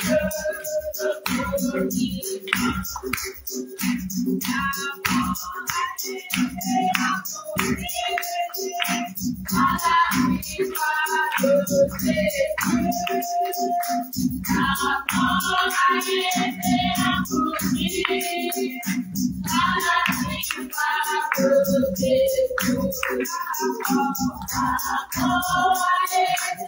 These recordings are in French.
Oh, I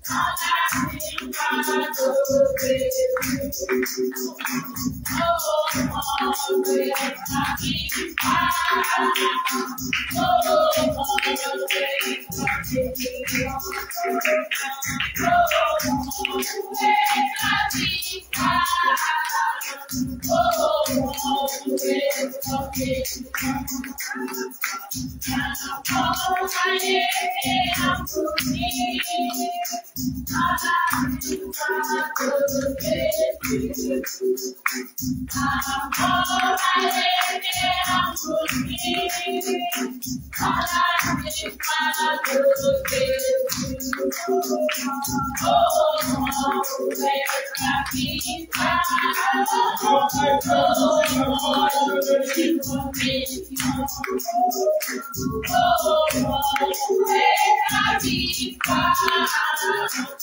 I'm Oh, Oh,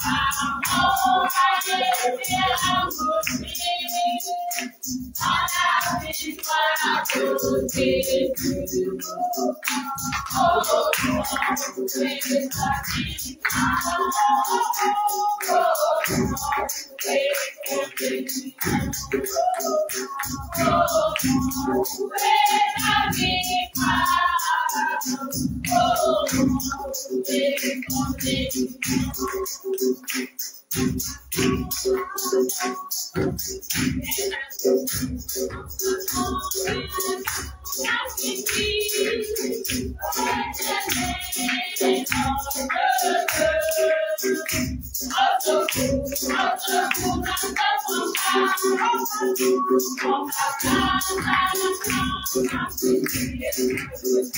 I'm alright, yeah, I'm good. Oh, I'm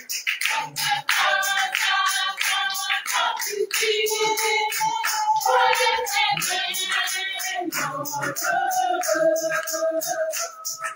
Thank you.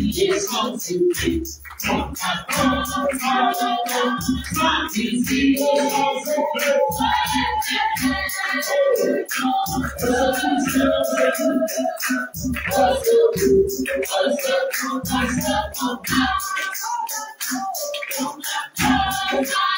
Yes, on, on, on, What's on, what's on, what's on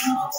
Oh,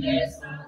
Yes, I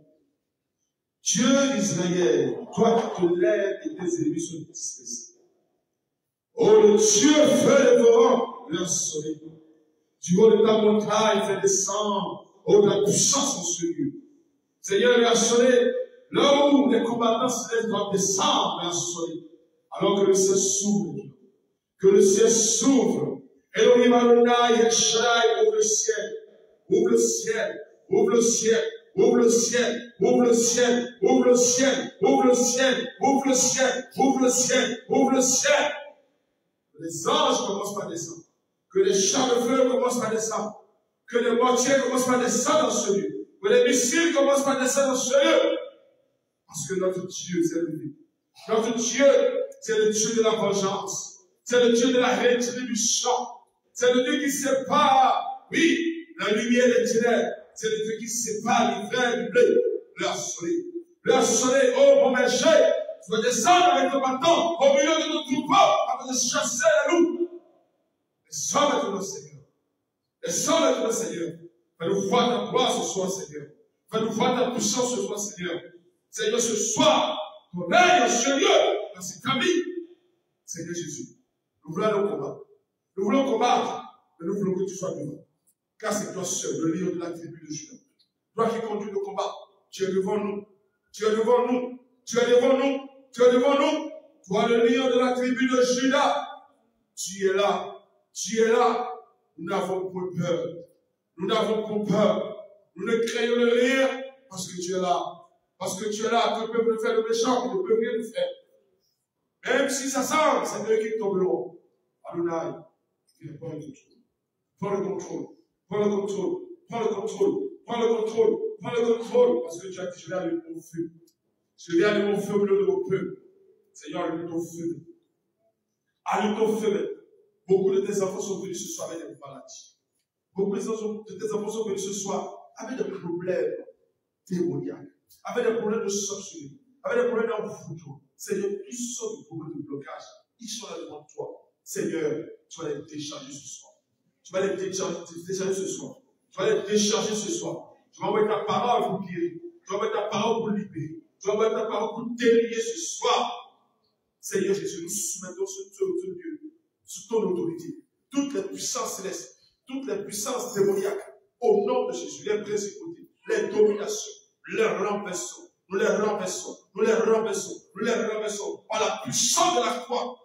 Dieu d'Israël, toi qui te lèves et tes ennemis sont dispersés. Oh, le Dieu le vent, leur soleil. Du haut de ta montagne, fait descendre, oh, ta puissance en ce lieu. Seigneur, leur soleil, là où les combattants se lèvent, doivent descendre, leur soleil. Alors que le ciel s'ouvre, que le ciel s'ouvre. Elohim Adonai, Shaddai, ouvre le ciel, ouvre le ciel, ouvre le ciel, ouvre le ciel, ouvre le ciel, ouvre le ciel, ouvre le ciel, ouvre le ciel, ouvre le ciel, ouvre le ciel. Que les anges commencent par descendre, que les chars de feu commencent par descendre, que les mortiers commencent par descendre dans ce lieu, que les missiles commencent par descendre dans ce lieu. Parce que notre Dieu est élevé. Notre Dieu, c'est le Dieu de la vengeance. C'est le Dieu de la rétribution. C'est le Dieu qui sépare, oui, la lumière des ténèbres. C'est le Dieu qui sépare l'hiver du blé. Leur soleil. Leur soleil, oh mon berger, tu vas descendre avec le bâton au milieu de nos troupeaux afin de chasser la loup. Descends maintenant, Seigneur. Descends maintenant, Seigneur. Fais-nous voir ta gloire ce soir, Seigneur. Fais-nous voir ta puissance ce soir, Seigneur. Seigneur, ce soir, ton règne lieu, dans cette famille. Seigneur Jésus, nous voulons le combat. Nous voulons combattre, mais nous voulons que tu sois devant. Car c'est toi seul, le lion de la tribu de Judas. Toi qui conduis le combat, tu es devant nous. Tu es devant nous. Tu es devant nous. Tu es devant nous. Toi, le lion de la tribu de Judas. Tu es là. Tu es là. Nous n'avons point peur. Nous n'avons point peur. Nous ne craignons le rien parce que tu es là. Parce que tu es là. Que peut faire le méchant? Ne peut rien nous faire. Même si ça semble, c'est eux qui tomberont. Adonai, tu prends le contrôle. Prends le contrôle. Prends le contrôle. Prends le contrôle. Prends le contrôle. Prends le contrôle. Parce que tu as dit, je vais allumer mon feu. Je vais allumer mon feu au milieu de mon peuple. Seigneur, allume ton feu. Allume ton feu. Beaucoup de tes enfants sont venus ce soir avec des maladies. Beaucoup de tes enfants sont venus ce soir avec des problèmes démoniaques, avec des problèmes de sorcellerie, avec des problèmes d'envoûtement. Seigneur, ils sont des problèmes de blocage. Ils sont là devant toi. Seigneur, tu vas les décharger ce soir. Tu vas les décharger, ce soir. Tu vas les décharger ce soir. Tu vas envoyer ta parole pour guérir. Tu vas envoyer ta parole pour libérer. Tu vas envoyer ta parole pour délier ce soir. Seigneur Jésus, nous soumettons ce Dieu sous ton autorité. Toutes les puissances célestes, toutes les puissances démoniaques, au nom de Jésus, les principautés, les dominations, les renversons. Nous les renversons, nous les renversons, nous les renversons par la puissance de la croix.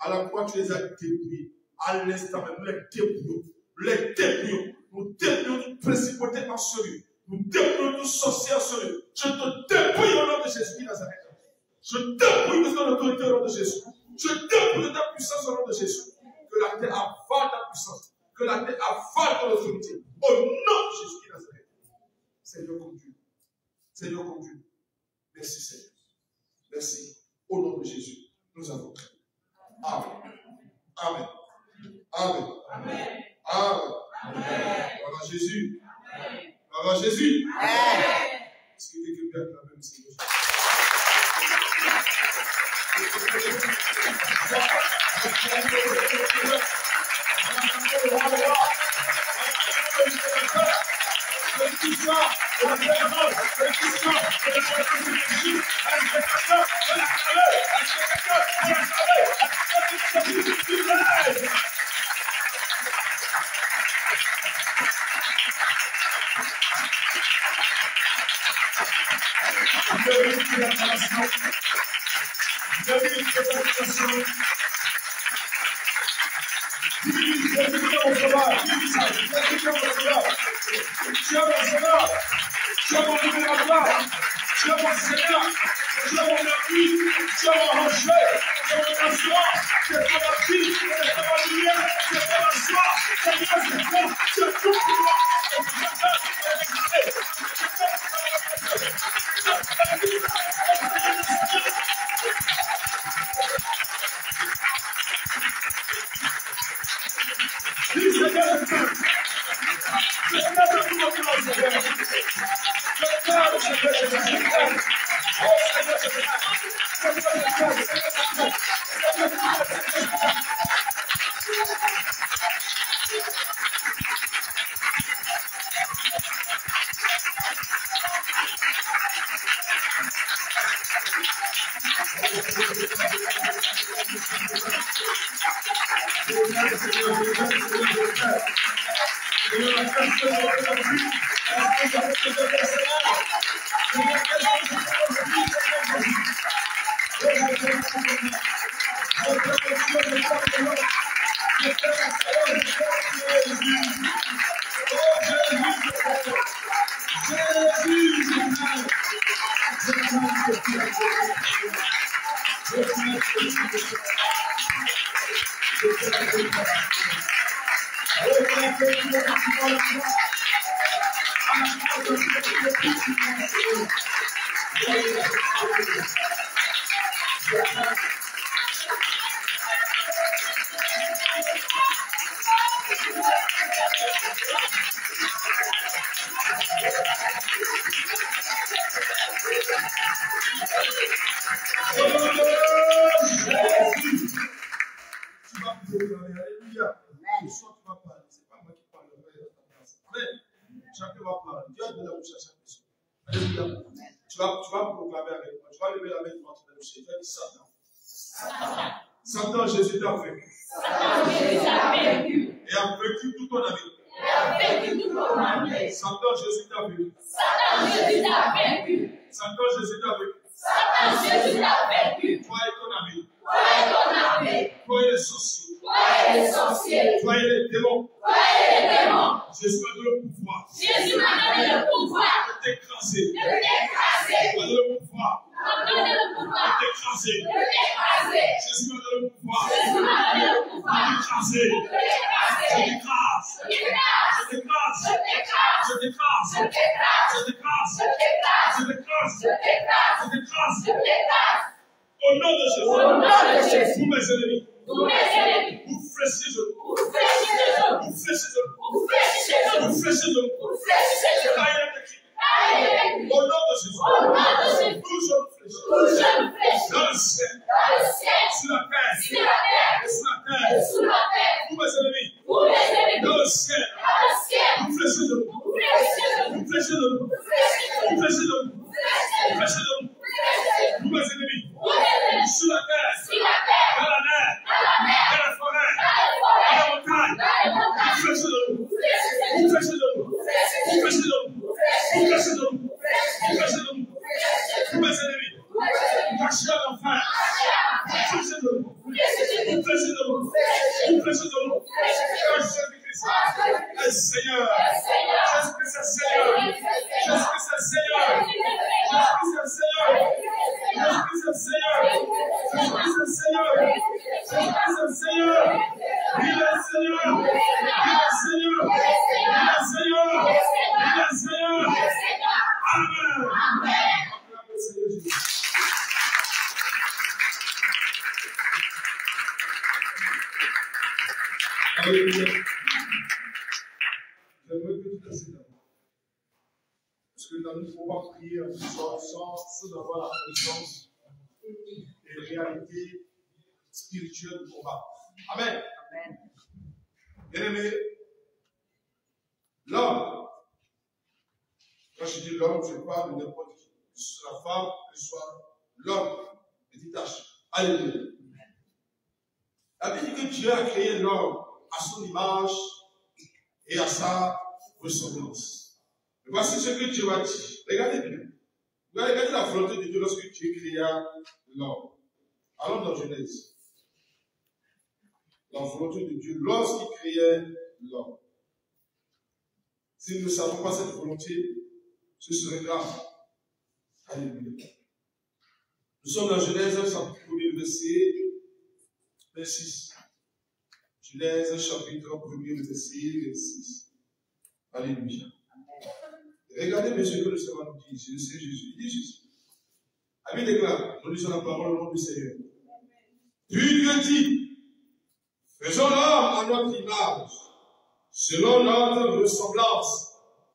À la croix, tu les as débrouillés. À l'instant même, nous les débrouillons. Nous les débrouillons. Nous débrouillons toute principauté en celui. Nous débrouillons toute sorcière en celui. Je te débrouille au nom de Jésus Nazareth. Je débrouille de ton au nom de Jésus. Je débrouille de ta puissance au nom de Jésus. Que la terre avale ta puissance. Que la terre avale ton autorité. Au nom de Jésus Nazareth. Seigneur, conduis. Seigneur, conduis. Merci, Seigneur. Merci. Au nom de Jésus, nous avons Amen. Amen. Amen. Amen. Amen. Jésus. Voilà Jésus. Amen. de l'intervention, de l'intervention, Thank you. Image et à sa ressemblance. Voici ce que Dieu a dit. Regardez bien. Regardez, la volonté de Dieu lorsque Dieu créa l'homme. Allons dans Genèse. La volonté de Dieu lorsqu'il créait l'homme. Si nous ne savons pas cette volonté, ce serait grave. Alléluia. Nous sommes dans Genèse chapitre 1er, verset 26. Genèse chapitre 1er, verset 26. Alléluia. Regardez bien ce que le Seigneur nous dit. C'est Jésus. Il dit Jésus. Amis déclare, nous lisons la parole au nom du Seigneur. Puis Dieu dit, faisons l'homme à notre image, selon notre ressemblance,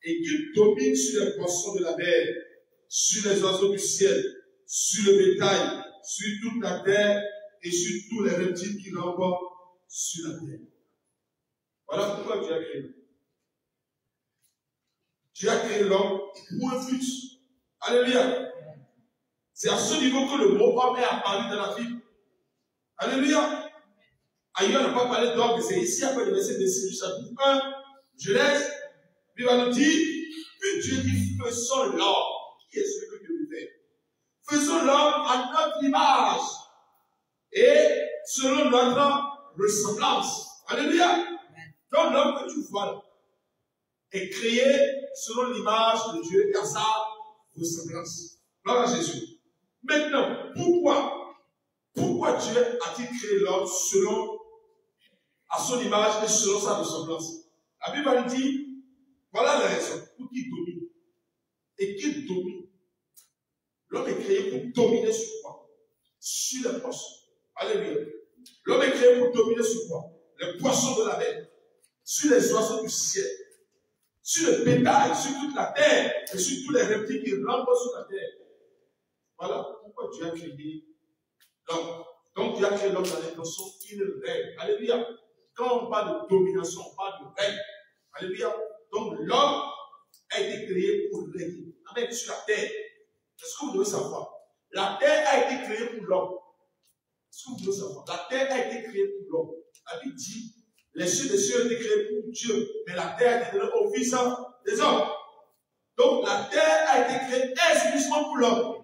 et qu'il domine sur les poissons de la mer, sur les oiseaux du ciel, sur le bétail, sur toute la terre et sur tous les reptiles qui rampent sur la terre. Voilà pourquoi Dieu a créé. Dieu a créé l'homme pour un but. Alléluia. C'est à ce niveau que le mot homme apparu dans la Bible. Alléluia. Ailleurs, on n'a pas parlé d'homme, mais c'est ici, après le verset 26 du chapitre 1, Genèse, il va nous dire, puis Dieu dit, faisons l'homme. Qui est ce que Dieu veut faire? Faisons l'homme à notre image et selon notre ressemblance. Alléluia. Donc l'homme que tu vois là est créé selon l'image de Dieu et à sa ressemblance. Gloire à Jésus. Maintenant, pourquoi Pourquoi Dieu a-t-il créé l'homme selon à son image et selon sa ressemblance? La Bible nous dit, voilà la raison pour qu'il domine. Et qu'il domine. L'homme est créé pour dominer sur quoi? Sur les poissons. Alléluia. L'homme est créé pour dominer sur quoi? Les poissons de la mer. Sur les oiseaux du ciel. Sur le bétail, sur toute la terre. Et sur tous les reptiles qui rampent sur la terre. Voilà pourquoi Dieu a créé l'homme. Donc Dieu a créé l'homme dans l'intention qu'il règne. Alléluia. Quand on parle de domination, on parle de règne. Alléluia. Donc l'homme a été créé pour régner. Amen. Sur la terre. Est-ce que vous devez savoir? La terre a été créée pour l'homme. La terre a été créée pour l'homme. La Bible dit les cieux des cieux ont été créés pour Dieu, mais la terre a été donnée au Fils des hommes. Donc la terre a été créée exclusivement pour l'homme.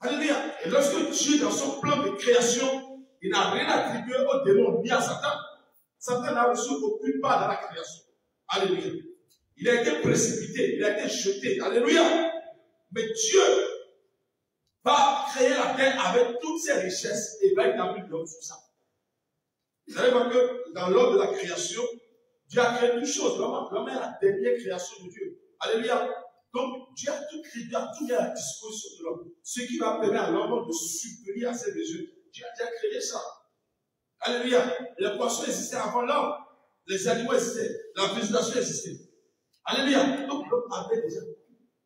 Alléluia. Et lorsque Dieu, dans son plan de création, il n'a rien attribué au démon ni à Satan. Satan n'a reçu aucune part dans la création. Alléluia. Il a été précipité, il a été jeté. Alléluia. Mais Dieu avec toutes ses richesses et va établir l'homme sur ça. Vous savez pas que dans l'ordre de la création, Dieu a créé toutes choses. L'homme est la dernière création de Dieu. Alléluia. Donc, Dieu a tout créé, Dieu a tout mis à la disposition de l'homme. Ce qui va permettre à l'homme de subvenir à ses besoins. Dieu a déjà créé ça. Alléluia. Les poissons existaient avant l'homme. les animaux existaient, la végétation existait. Alléluia. Donc l'homme avait déjà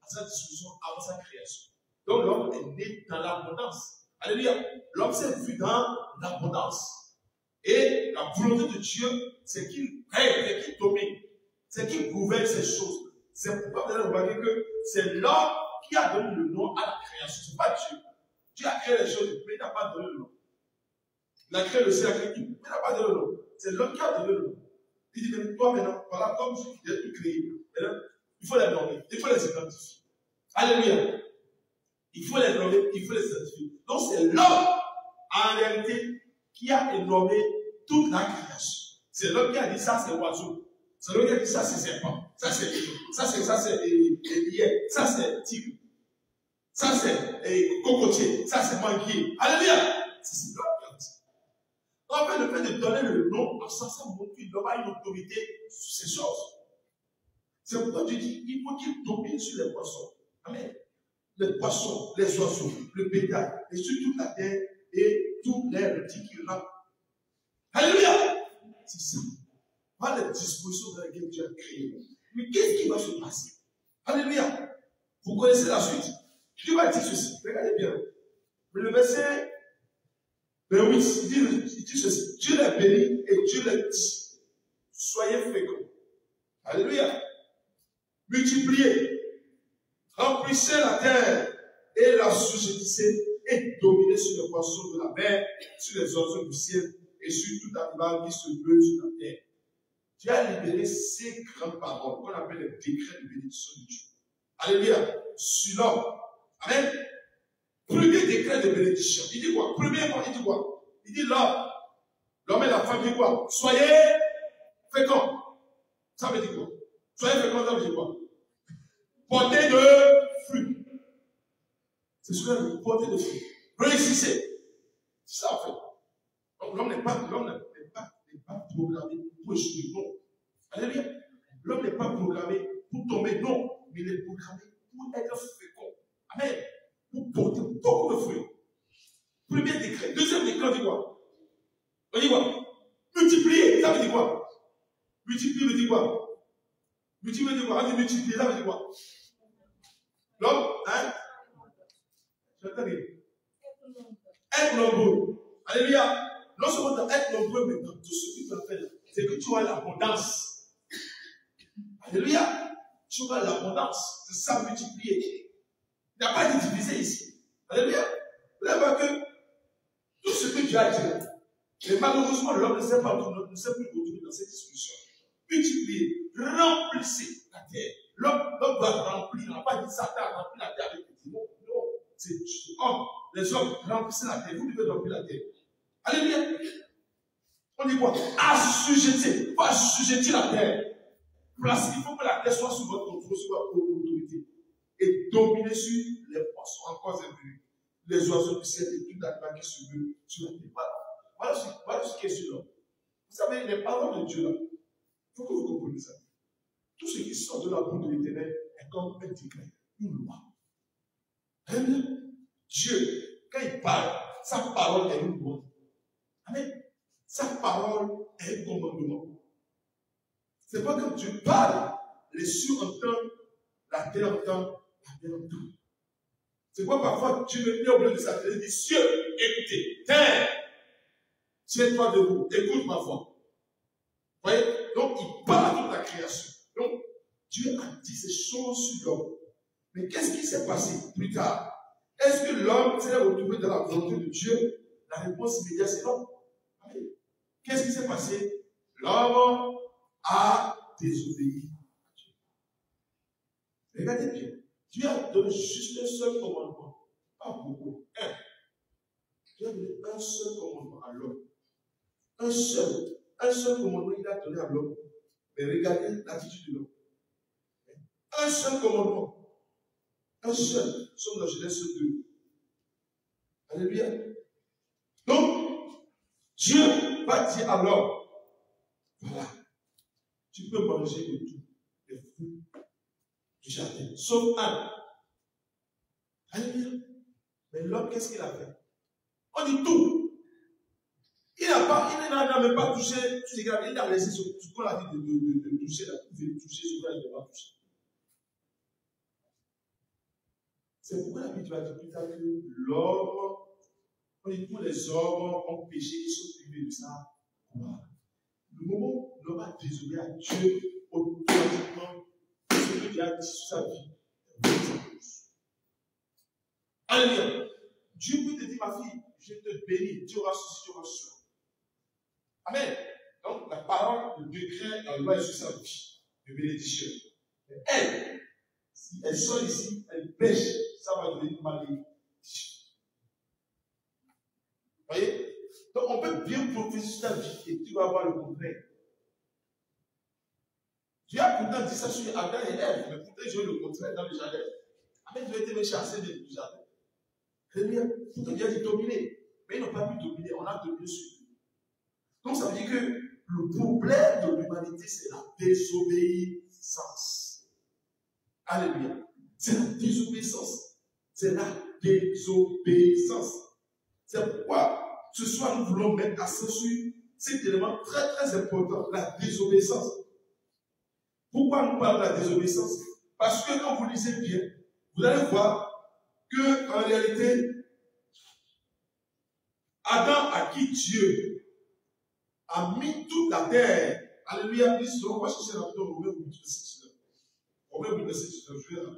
sa discussion avant sa création. Donc l'homme est né dans l'abondance. Alléluia. L'homme s'est vu dans l'abondance. Et la volonté de Dieu, c'est qu'il règne, c'est qu'il domine, c'est qu'il gouverne ces choses. C'est pourquoi vous allez remarquer que c'est l'homme qui a donné le nom à la création. Ce n'est pas Dieu. Dieu a créé les choses, mais il n'a pas donné le nom. Il a créé le ciel, mais il n'a pas donné le nom. C'est l'homme qui a donné le nom. Il dit, mais toi maintenant, voilà, comme j'ai tout créé, il faut les nommer, il faut les identifier. Alléluia. Il faut les nommer, il faut les identifier. Donc c'est l'homme, en réalité, qui a nommé toute la création. C'est l'homme qui a dit ça, c'est oiseau. C'est l'homme qui a dit ça, c'est serpent. Ça, c'est ça, c'est ça, c'est. Ça, c'est tigre. Ça, c'est cocotier. Ça, c'est manguier. Alléluia. C'est l'homme qui a dit. En fait, le fait de donner le nom à ça, ça montre qu'il avoir une autorité sur ces choses. C'est pourquoi Dieu dit il faut qu'il domine sur les poissons. Amen. Les poissons, les oiseaux, le bétail, et sur toute la terre et tous les petits qui rentrent. Alléluia! C'est ça. Pas les dispositions dans lesquelles Dieu a créé. Mais qu'est-ce qui va se passer? Alléluia! Vous connaissez la suite. Dieu va dire ceci. Regardez bien. Mais le verset ben oui, il dit, il dit ceci. Dieu les bénit et Dieu les dit. Soyez féconds. Alléluia multipliez, remplissez la terre et la sujettissez et dominez sur les poissons de la mer, sur les oiseaux du ciel et sur tout animal qui se meut sur la terre. Dieu a libéré ces grandes paroles qu'on appelle les décrets de bénédiction de Dieu. Alléluia. Sur l'homme. Amen. Premier décret de bénédiction. Il dit quoi? Premièrement, il dit quoi? Il dit l'homme. L'homme et la femme, dit quoi? Soyez féconds. Ça veut dire quoi? Soyez féconds, ça veut dire quoi? Portez de fruits. C'est ce que dit, portez de fruits. Réussissez. C'est ça en fait. Donc l'homme n'est pas, l'homme n'est pas, pas programmé pour échouer, non. Alléluia. L'homme n'est pas programmé pour tomber, non. Mais il est programmé pour être fécond. Amen. Pour porter beaucoup de fruits. Premier décret. Deuxième décret, on dit quoi? On dit quoi? Multiplier, ça veut dire quoi? Multiplier veut dire quoi? Multiplier veut dire quoi? On dit multiplier, ça veut dire quoi? L'homme, hein Je te dire. Être nombreux. Alléluia. Non seulement être nombreux, mais dans tout ce que tu as fait, c'est que tu as l'abondance. Alléluia. Tu as l'abondance. C'est ça multiplier. Il n'y a pas de diviser ici. Alléluia. Vous allez que tout ce que tu as dit, mais malheureusement, l'homme ne sait pas, ne sait plus retourner dans cette discussion. Multiplier, remplissez la terre. L'homme doit remplir, on n'a pas dit Satan remplir la terre avec des mots. Non, c'est homme. Les hommes remplissent la terre. Vous devez remplir la terre. Alléluia. On dit quoi? Assujettir. Faut assujettir la terre. Place, il faut que la terre soit sous votre contrôle, sous votre autorité. Et dominer sur les poissons, encore plus. Les oiseaux du ciel et tout animal qui se veut sur la terre. Voilà, voilà ce qui est sur l'homme. Vous savez, les paroles de Dieu là, il faut que vous compreniez ça. Tout ce qui sort de la bouche de l'éternel est comme un décret, une loi. Amen. Dieu, quand il parle, sa parole est une loi. Amen. Sa parole est un commandement. C'est pas quand Dieu parle, les cieux entendent, la terre entend, la terre entend. C'est quoi parfois Dieu me met au milieu de sa et dit Cieux, écoutez, terre, tiens-toi debout, écoute ma voix. Voyez? Donc il parle toute la création. Donc, Dieu a dit ces choses sur l'homme. Mais qu'est-ce qui s'est passé plus tard? Est-ce que l'homme s'est retrouvé dans la volonté de Dieu? La réponse immédiate, c'est non. Qu'est-ce qui s'est passé? L'homme a désobéi à Dieu. Regardez bien. Dieu a donné juste un seul commandement. Pas beaucoup. Un. Dieu a donné un seul commandement à l'homme. Un seul. Un seul commandement il a donné à l'homme. Mais regardez l'attitude de l'homme. Un seul commandement. Un seul. Nous sommes dans Genèse 2. Alléluia. Donc, Dieu va dire à l'homme, voilà, tu peux manger de tout, les fruits du jardin, sauf un. Alléluia. Mais l'homme, qu'est-ce qu'il a fait? On dit tout. Il n'a pas, il n'a même pas touché, il a laissé ce, qu'on a dit de, de, de, toucher, de toucher ce qu'il n'a pas touché. C'est pourquoi la Bible va dire que l'homme, on dit tous les hommes ont péché, ils sont privés de ça. Le moment où l'homme a désobéi à Dieu automatiquement, ce que Dieu a dit sur sa vie, Alléluia. Dieu peut te dire, ma fille, je te bénis, tu auras ceci, tu auras cela. Amen. Donc, la parole de décret le loi sur sa vie, de bénédiction. Mais elle, si elle sort ici, elle pêche, ça va devenir malédiction. Voyez? Donc, on peut bien prophétiser ta vie et tu vas avoir le contraire. Tu as pourtant dit ça sur Adam et Ève, mais pourtant j'ai eu le contraire dans le jardin. Amen, tu as été chassé du jardin. Pourtant Dieu a dit dominer. Mais ils n'ont pas pu dominer, on a dominé sur eux. Donc ça veut dire que le problème de l'humanité, c'est la désobéissance. Alléluia. C'est la désobéissance. C'est la désobéissance. C'est pourquoi ce soir nous voulons mettre accent sur cet élément très très important, la désobéissance. Pourquoi nous parlons de la désobéissance? Parce que quand vous lisez bien, vous allez voir que en réalité, Adam a qui Dieu a mis toute la terre. Alléluia, chercher rapidement Romains 8, verset 19. Romains 8, verset 19. Je vais faire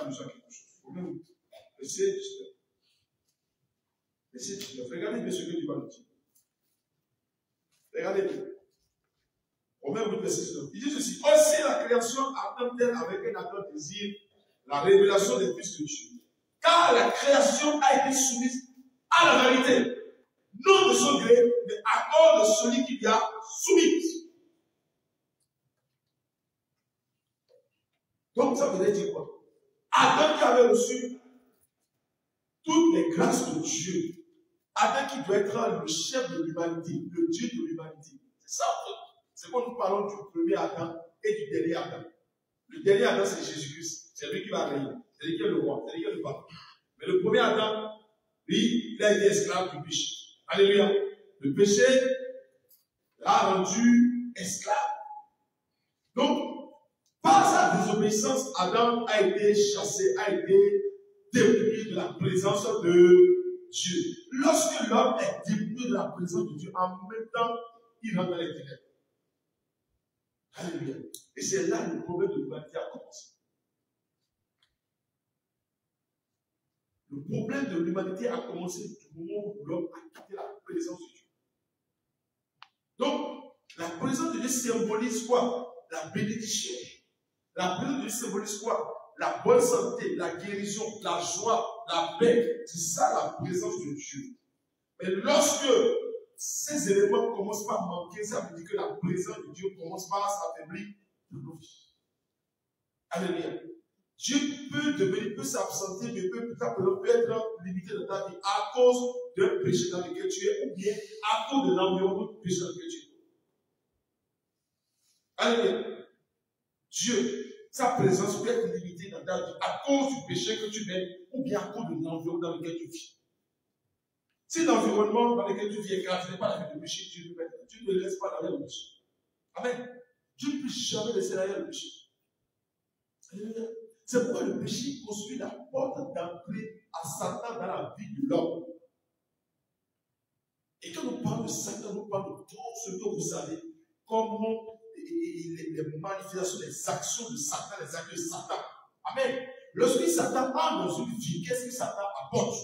à quelque chose. Romains 8, verset 19. Verset 19. Regardez bien ce que dire. Regardez bien. Romains 8, verset 19. Il dit ceci. Aussi la création attend-elle avec un accord désir la révélation des fils de Dieu. Car la création a été soumise à la vérité. Non de son gré, mais à de celui qui lui a soumis. Donc ça veut dire quoi? Adam qui avait reçu toutes les grâces de Dieu. Adam qui doit être le chef de l'humanité, le Dieu de l'humanité. C'est ça en fait. C'est quand nous parlons du premier Adam et du dernier Adam. Le dernier Adam, c'est Jésus-Christ. C'est lui qui va régner. C'est lui qui est le roi. C'est lui qui est le pape. Mais le premier Adam, lui, il a esclave du péché. Alléluia. Le péché l'a rendu esclave. Donc, par sa désobéissance, Adam a été chassé, a été dépouillé de la présence de Dieu. Lorsque l'homme est dépouillé de la présence de Dieu, en même temps, il rentre dans les ténèbres. Alléluia. Et c'est là le problème de l'humanité a commencé. Le problème de l'humanité a commencé du moment où l'homme a quitté la présence de Dieu. Donc, la présence de Dieu symbolise quoi? La bénédiction. La présence de Dieu symbolise quoi? La bonne santé, la guérison, la joie, la paix. C'est ça la présence de Dieu. Mais lorsque ces éléments commencent par manquer, ça veut dire que la présence de Dieu commence par s'affaiblir dans nos vies. Alléluia. Dieu peut devenir, peut s'absenter, mais peut, peut être limité dans ta vie à cause d'un péché dans lequel tu es, ou bien à cause de l'environnement du péché dans lequel tu es. Alléluia. Dieu, sa présence peut être limitée dans ta vie à cause du péché que tu mets, ou bien à cause de l'environnement dans lequel tu vis. Si l'environnement dans lequel tu vis est n'est pas la vie de péché, tu ne, tu ne laisses pas derrière le péché. Amen. Dieu ne peut jamais laisser derrière le péché. Alléluia. C'est pourquoi le péché construit la porte d'entrée à Satan dans la vie de l'homme. Et quand on parle de Satan, on parle de tout ce que vous savez, comment les, manifestations, les actions de Satan, les actes de Satan. Amen. Lorsque Satan entre dans une vie, qu'est-ce que Satan apporte?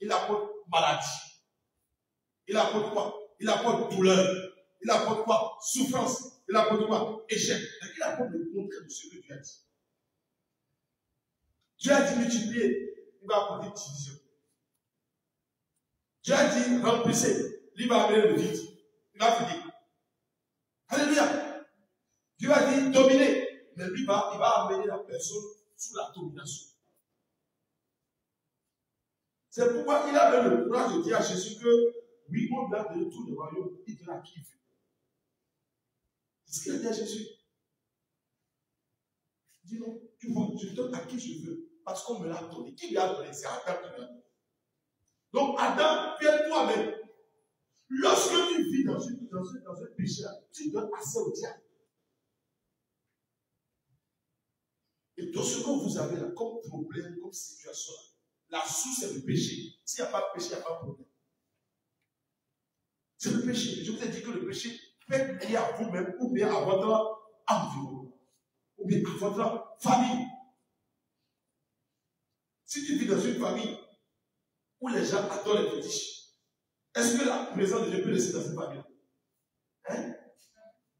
Il apporte maladie. Il apporte quoi? Il apporte douleur. Il apporte quoi? Souffrance. Il apporte quoi? Échec. Il apporte le contraire de ce que tu as dit. Dieu a dit multiplier, il va apporter division. Dieu a dit remplissez, il va amener le vide. Il va finir. Alléluia. Dieu a dit dominer, mais lui va, il va amener la personne sous la domination. C'est pourquoi il avait le courage de dire à Jésus que oui, on doit donner tout le royaume, il te l'a qui veut. C'est ce qu'il a dit à Jésus? Dis non, tu vois, je donne à qui je veux. Parce qu'on me l'a donné. Qui lui a donné? C'est Adam qui lui a donné. Donc Adam, fais toi-même. Lorsque tu vis dans, dans, un, dans un péché, tu donnes assez au diable. Et tout ce que vous avez là comme problème, comme situation, la source est le péché. S'il n'y a pas de péché, il n'y a pas de problème. C'est le péché. Je vous ai dit que le péché peut être à vous-même ou bien à votre environnement, ou bien à votre famille. Si tu vis dans une famille où les gens adorent les fétiches, est-ce que la présence de Dieu peut rester dans cette famille? Hein?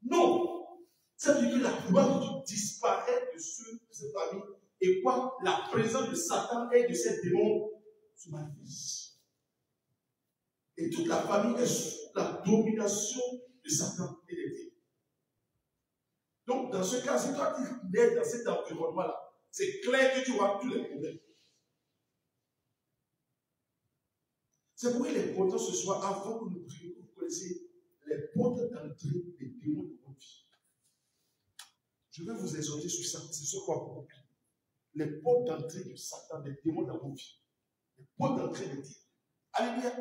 Non. Ça veut dire que la gloire de Dieu disparaît de, cette famille et quoi? La présence de Satan et de ces démons se manifeste. Et toute la famille est sous la domination de Satan et des démons. Donc, dans ce cas, si toi tu es dans cet environnement-là, c'est clair que tu vois tous les problèmes. C'est pourquoi il est important ce soir, avant que nous prions, vous connaissez les portes d'entrée des démons de votre vie. Je vais vous exhorter sur ça. C'est ce qu'on va Les portes d'entrée de Satan, des démons dans vos vies. Les portes d'entrée des démons. Alléluia.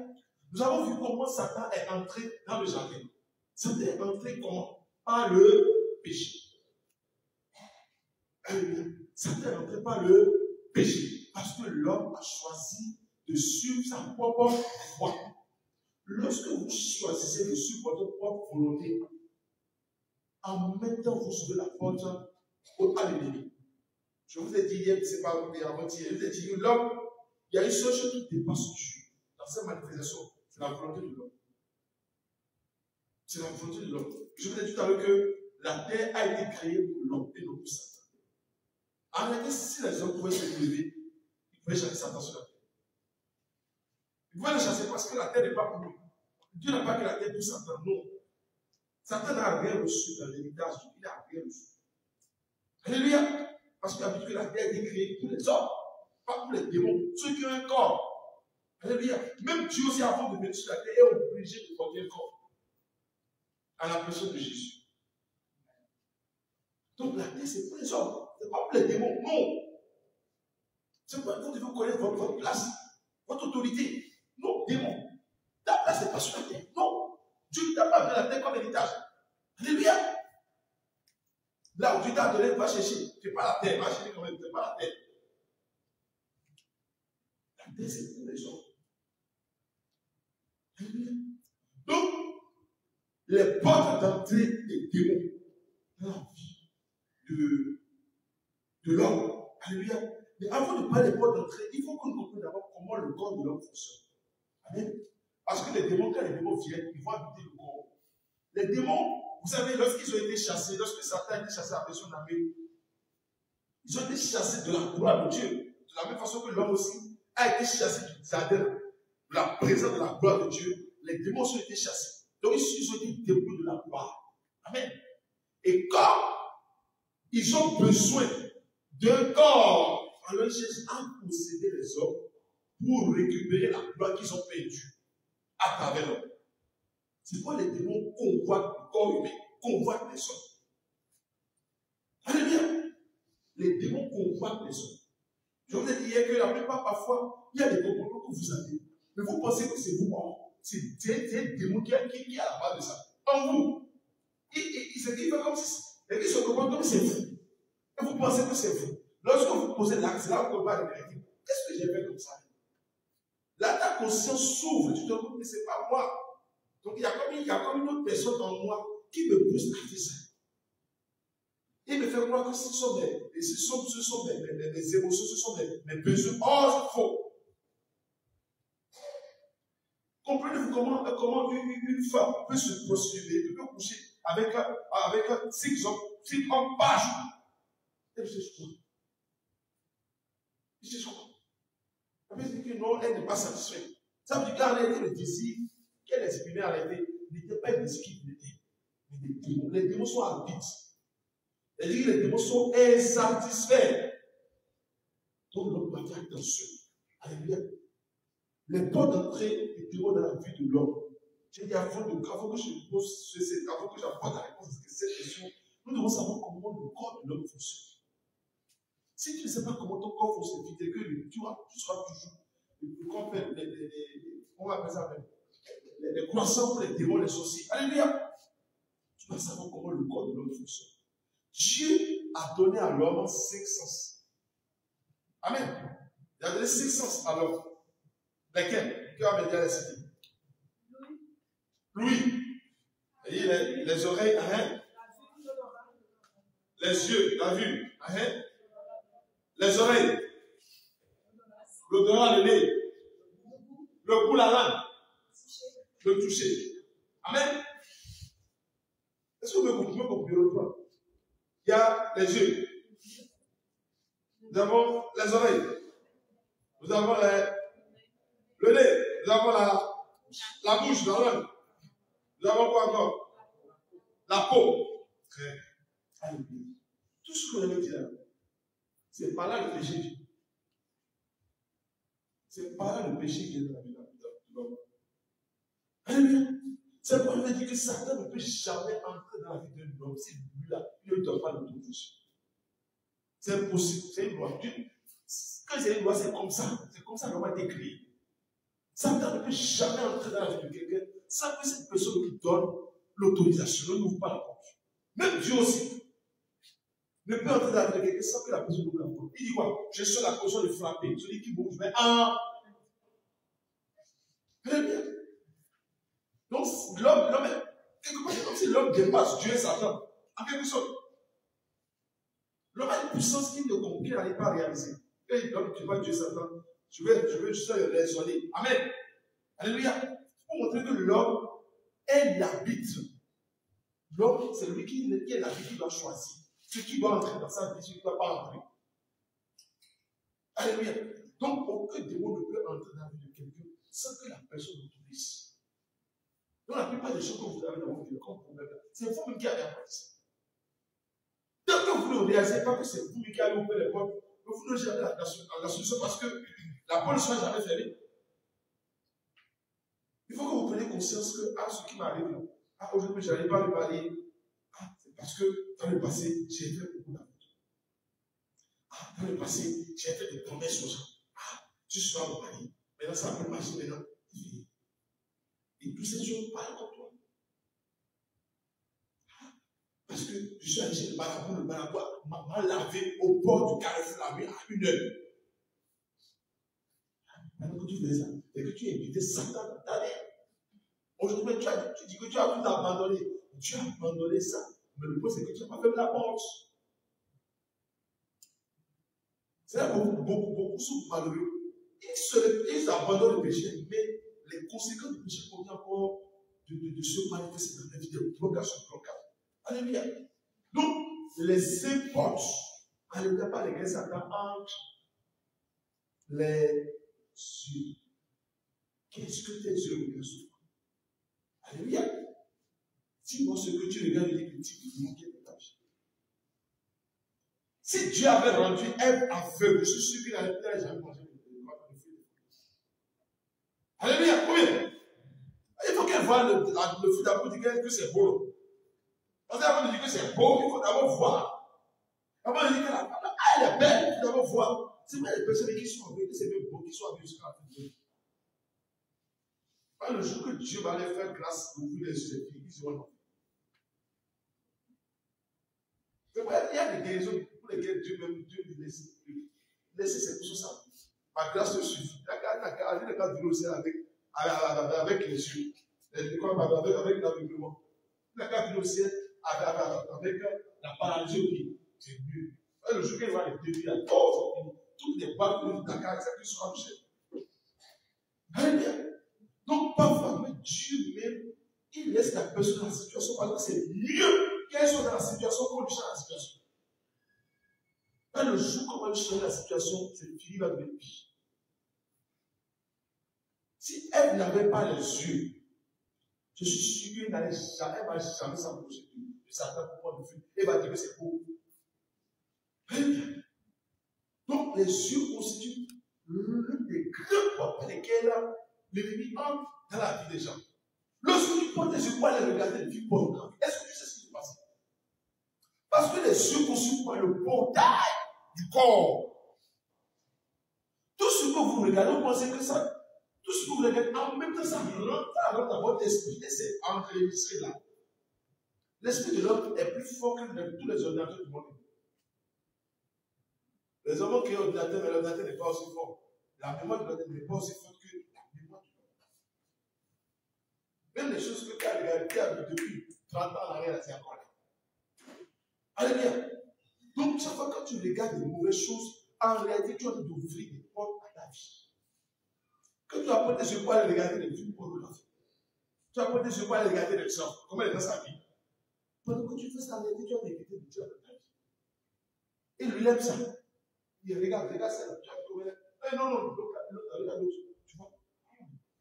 Nous avons vu comment Satan est entré dans le jardin. Satan est entré comment? Par le péché. Alléluia. Satan est entré par le péché. Parce que l'homme a choisi de suivre sa propre foi. Lorsque vous choisissez de suivre votre propre volonté, en même temps vous ouvrez la porte à l'ennemi. Je vous ai dit hier, c'est pas avant-hier, je vous ai dit que l'homme, il y a une seule chose qui dépasse Dieu dans cette manifestation, c'est la volonté de l'homme. C'est la volonté de l'homme. Je vous ai dit tout à l'heure que la terre a été créée pour l'homme et non pour Satan. En réalité, si les hommes pouvaient se lever, ils pouvaient chasser Satan sur la terre. Ils pouvaient le chasser parce que la terre n'est pas pour lui. Dieu n'a pas créé la terre pour Satan, non. Satan n'a rien reçu dans l'héritage, il n'a rien reçu. Alléluia. Parce qu'il a vu que la terre été créée pour les hommes, pas pour les démons, ceux qui ont un corps. Alléluia. Même Dieu aussi, avant de venir sur la terre, est obligé de porter un corps. À la personne de Jésus. Donc la terre, c'est pour les hommes. Ce n'est pas pour les démons. Non. C'est pour vous devez connaître votre place, votre autorité. Démon. Place n'est pas sur la terre. Non. Dieu ne t'a pas donné la terre comme héritage. Alléluia. Là où Dieu t'a donné, va chercher. Tu pas la terre, va chercher quand même, tu pas la terre. La terre, c'est pour les gens. Alléluia. Donc, les portes d'entrée des démons dans la vie de, de l'homme. Alléluia. Mais avant de parler des portes d'entrée, il faut qu'on comprenne d'abord comment le corps de l'homme fonctionne. Parce que les démons, quand les démons viennent, ils vont habiter le corps. Les démons, vous savez, lorsqu'ils ont été chassés, lorsque Satan a été chassé après son armée, ils ont été chassés de la gloire de Dieu. De la même façon que l'homme aussi a été chassé du jardin, de la présence de la gloire de Dieu. Les démons ont été chassés. Donc ils ont été débrouillés de la gloire. Amen. Et quand ils ont besoin d'un corps, alors ils cherchent à posséder les hommes pour récupérer la gloire qu'ils ont perdue à travers l'homme. C'est quoi les démons convoitent le corps humain, convoitent les hommes. Alléluia. Les démons convoitent les hommes. Je vous ai dit hier que la plupart, parfois, il y a des comportements que vous avez. Mais vous pensez que c'est vous. C'est des démons qui, qui, à la base de ça. En vous. Il, il, il fait comme si. Et il se comporte comme si c'est vous. Et vous pensez que c'est vous. Lorsque vous posez l'acte, c'est là où vous vérité. Qu'est-ce que j'ai fait comme ça? Là, ta conscience s'ouvre. Tu te rends compte que ce n'est pas moi. Donc, il y, a comme, il y a comme une autre personne en moi qui me pousse à faire ça. Il me fait croire que ce sont mes, ce sont, ce sont mes, mes, émotions, ce sont mes, c'est faux. Comprenez-vous comment, une, femme peut se prostituer, peut coucher avec avec six hommes, six hommes par jour? Elle se quoi? Je sais quoi? Elle dit que non, elle n'est pas satisfaite. Ça veut dire réalité, le désir qu'elle exprimait réalité n'était pas un désir mais des démons. Les démons sont vide. C'est-à-dire que les démons sont insatisfaits. Donc l'homme doit faire attention. Alléluia. Les portes d'entrée des démons dans la vie de l'homme. J'ai dit avant, de, avant que je pose, avant que j'apporte la réponse à cette question, nous devons savoir comment le corps de l'homme fonctionne. Si tu ne sais pas comment ton corps fonctionne, tu, que tu, tu seras toujours, le on va appeler ça les, croissants les démons, les sorciers. Alléluia. Tu vas savoir comment le corps de l'homme fonctionne. Dieu a donné à l'homme cinq sens. Amen. Il a donné cinq sens à l'homme. Lesquels? Va me dire les citer Louis. Les, les oreilles, hein? Les yeux, la vue, hein? Les oreilles. L'odorat, le nez. Le goût, la langue. Le toucher. Amen. Est-ce que vous pouvez comprendre le Il y a les yeux. Nous avons les oreilles. Nous avons le nez. Nous avons la, la bouche, la langue. Nous avons quoi encore? La peau. Tout ce que vous avez dit là, c'est pas là le péché. C'est pas là le péché qui est dans la vie de l'homme. Alléluia. C'est il dit que Satan ne peut jamais entrer dans la vie de l'homme. C'est lui-là. Il ne donne pas l'autorisation. C'est impossible. C'est une loi. Quand c'est une loi, c'est comme ça. C'est comme ça qu'on va décrire. Satan ne peut jamais entrer dans la vie de quelqu'un sans que cette personne qui donne l'autorisation ne n'ouvre pas la porte. Même Dieu aussi ne peut entrer dans la quelqu'un sans que la personne ouvre la porte. Il dit quoi? Je suis la position de frapper. Celui qui bouge, mais ah Très bien. Donc, l'homme, l'homme, quelque part, c'est comme si l'homme dépasse Dieu et Satan. En quelque sorte. L'homme a une puissance qu'il n'arrive pas à réaliser. Et l'homme, tu vois Dieu et Satan, je vais, je veux juste raisonner. Amen. Alléluia. Pour montrer que l'homme est l'habitude. L'homme, c'est lui qui, est l'habitude qui doit choisir. Ce qui doit entrer dans sa vie, qui ne doit pas entrer. Alléluia. Donc, aucun démon ne peut entrer dans la vie de quelqu'un sans que la personne l'autorise. Donc, la plupart des choses que vous avez dans votre vie, comme problème, c'est vous-même qui avez appris. Tant que vous ne réalisez pas que c'est vous qui allez ouvrir les portes, vous ne jamais la, la, solution parce que la porte ne sera jamais fermée. Il faut que vous preniez conscience que, ah, ce qui m'arrive ah, aujourd'hui, je n'arrive pas à me parler. Ah, parce que dans le passé, j'ai fait beaucoup d'amour. Ah, dans le passé, j'ai fait des promesses aux gens. Ah, suis pas mon mari. Maintenant, ça peut marcher maintenant. Et toutes ces choses parlent comme toi. Ah, parce que je suis allé chez le marabout, le marabout m'a lavé au bord du carrefour la nuit à une heure. Maintenant que tu fais ça, c'est que tu invité Satan dans ta vie. Aujourd'hui, tu, tu dis que tu as tout abandonné. Tu as abandonné ça. Mais le point, c'est que tu n'as pas fait la porte. C'est là beaucoup, beaucoup, beaucoup sont malheureux. Ils, abandonnent le péché, mais les conséquences du péché continuent encore de, se manifester dans la vie de blocage blocage. Alléluia. Donc, les époques, alléluia, pas les Satan entre les yeux. Qu'est-ce que tes yeux regardent souvent Alléluia. Dis-moi ce que tu regardes, que tu manques de. Si Dieu avait rendu Ève aveugle, je suis sûr qu'il n'allait jamais manger Alléluia. Combien? Il faut qu'elle voie le, le fruit d'abord dire que c'est beau. Parce qu'avant de dire que c'est beau, il faut d'abord voir. Avant de dire que la elle est belle, il faut d'abord voir. C'est même les personnes qui sont avec, c'est même beau, qui sont avec jusqu'à la fin de le jour que Dieu va aller faire grâce pour vous les yeux ils seront non. C'est il y a des guérisons pour lesquelles Dieu même Dieu lui laisse, laisse ses pouces ça. Ma grâce te suffit. La grâce n'est pas aussi avec, les yeux. Avec, avec l'aveuglement. La grâce aussi avec la paralysie au pied. C'est mieux. Le jour qu'il va les détruire, toutes les balles de Dakar, c'est qui sera touché. Alléluia. Donc, parfois, Dieu même, il laisse la personne dans la situation parce que c'est mieux qu'elle soit dans la situation? Lui change la situation? Quand le jour comment elle change la situation, c'est fini, va devenir pire. Si elle n'avait pas les yeux, je suis sûr qu'elle n'allait jamais, elle va jamais s'approcher de Satan pour le. Elle va dire que c'est beau. Donc, les yeux constituent l'une des grandes portes par lesquelles l'ennemi entre dans la vie des gens. Lorsque tu portes les yeux pour aller regarder le vie pornographique, est-ce tu sais ce qui se passe Parce que les yeux constituent le portail du corps. Tout ce que vous regardez, vous pensez que ça Tout ce que vous mettre, en même temps, ça rentre, dans votre esprit et c'est enregistré là. L'esprit de l'homme est plus fort que tous les ordinateurs du monde. Les hommes qui ont ordinateur, mais l'ordinateur n'est pas aussi fort. La mémoire de l'ordinateur n'est pas aussi forte que la mémoire de l'homme. Même les choses que tu as regardées depuis 30 ans en arrière, c'est encore. Alléluia. Donc, chaque fois que tu regardes des mauvaises choses, en réalité, tu as d'ouvrir des portes à ta vie. Que tu apprends des yeux à regarder des films pornographiques. Tu apprends des yeux à regarder des gens. Comment elle est dans sa vie. Pendant que tu fais ça, en réalité, tu as déguisé de Dieu dans ta vie. Et lui, il aime ça. Il regarde, regarde ça. Tu as trouvé. Eh non, non, l'autre, regarde l'autre. Tu vois.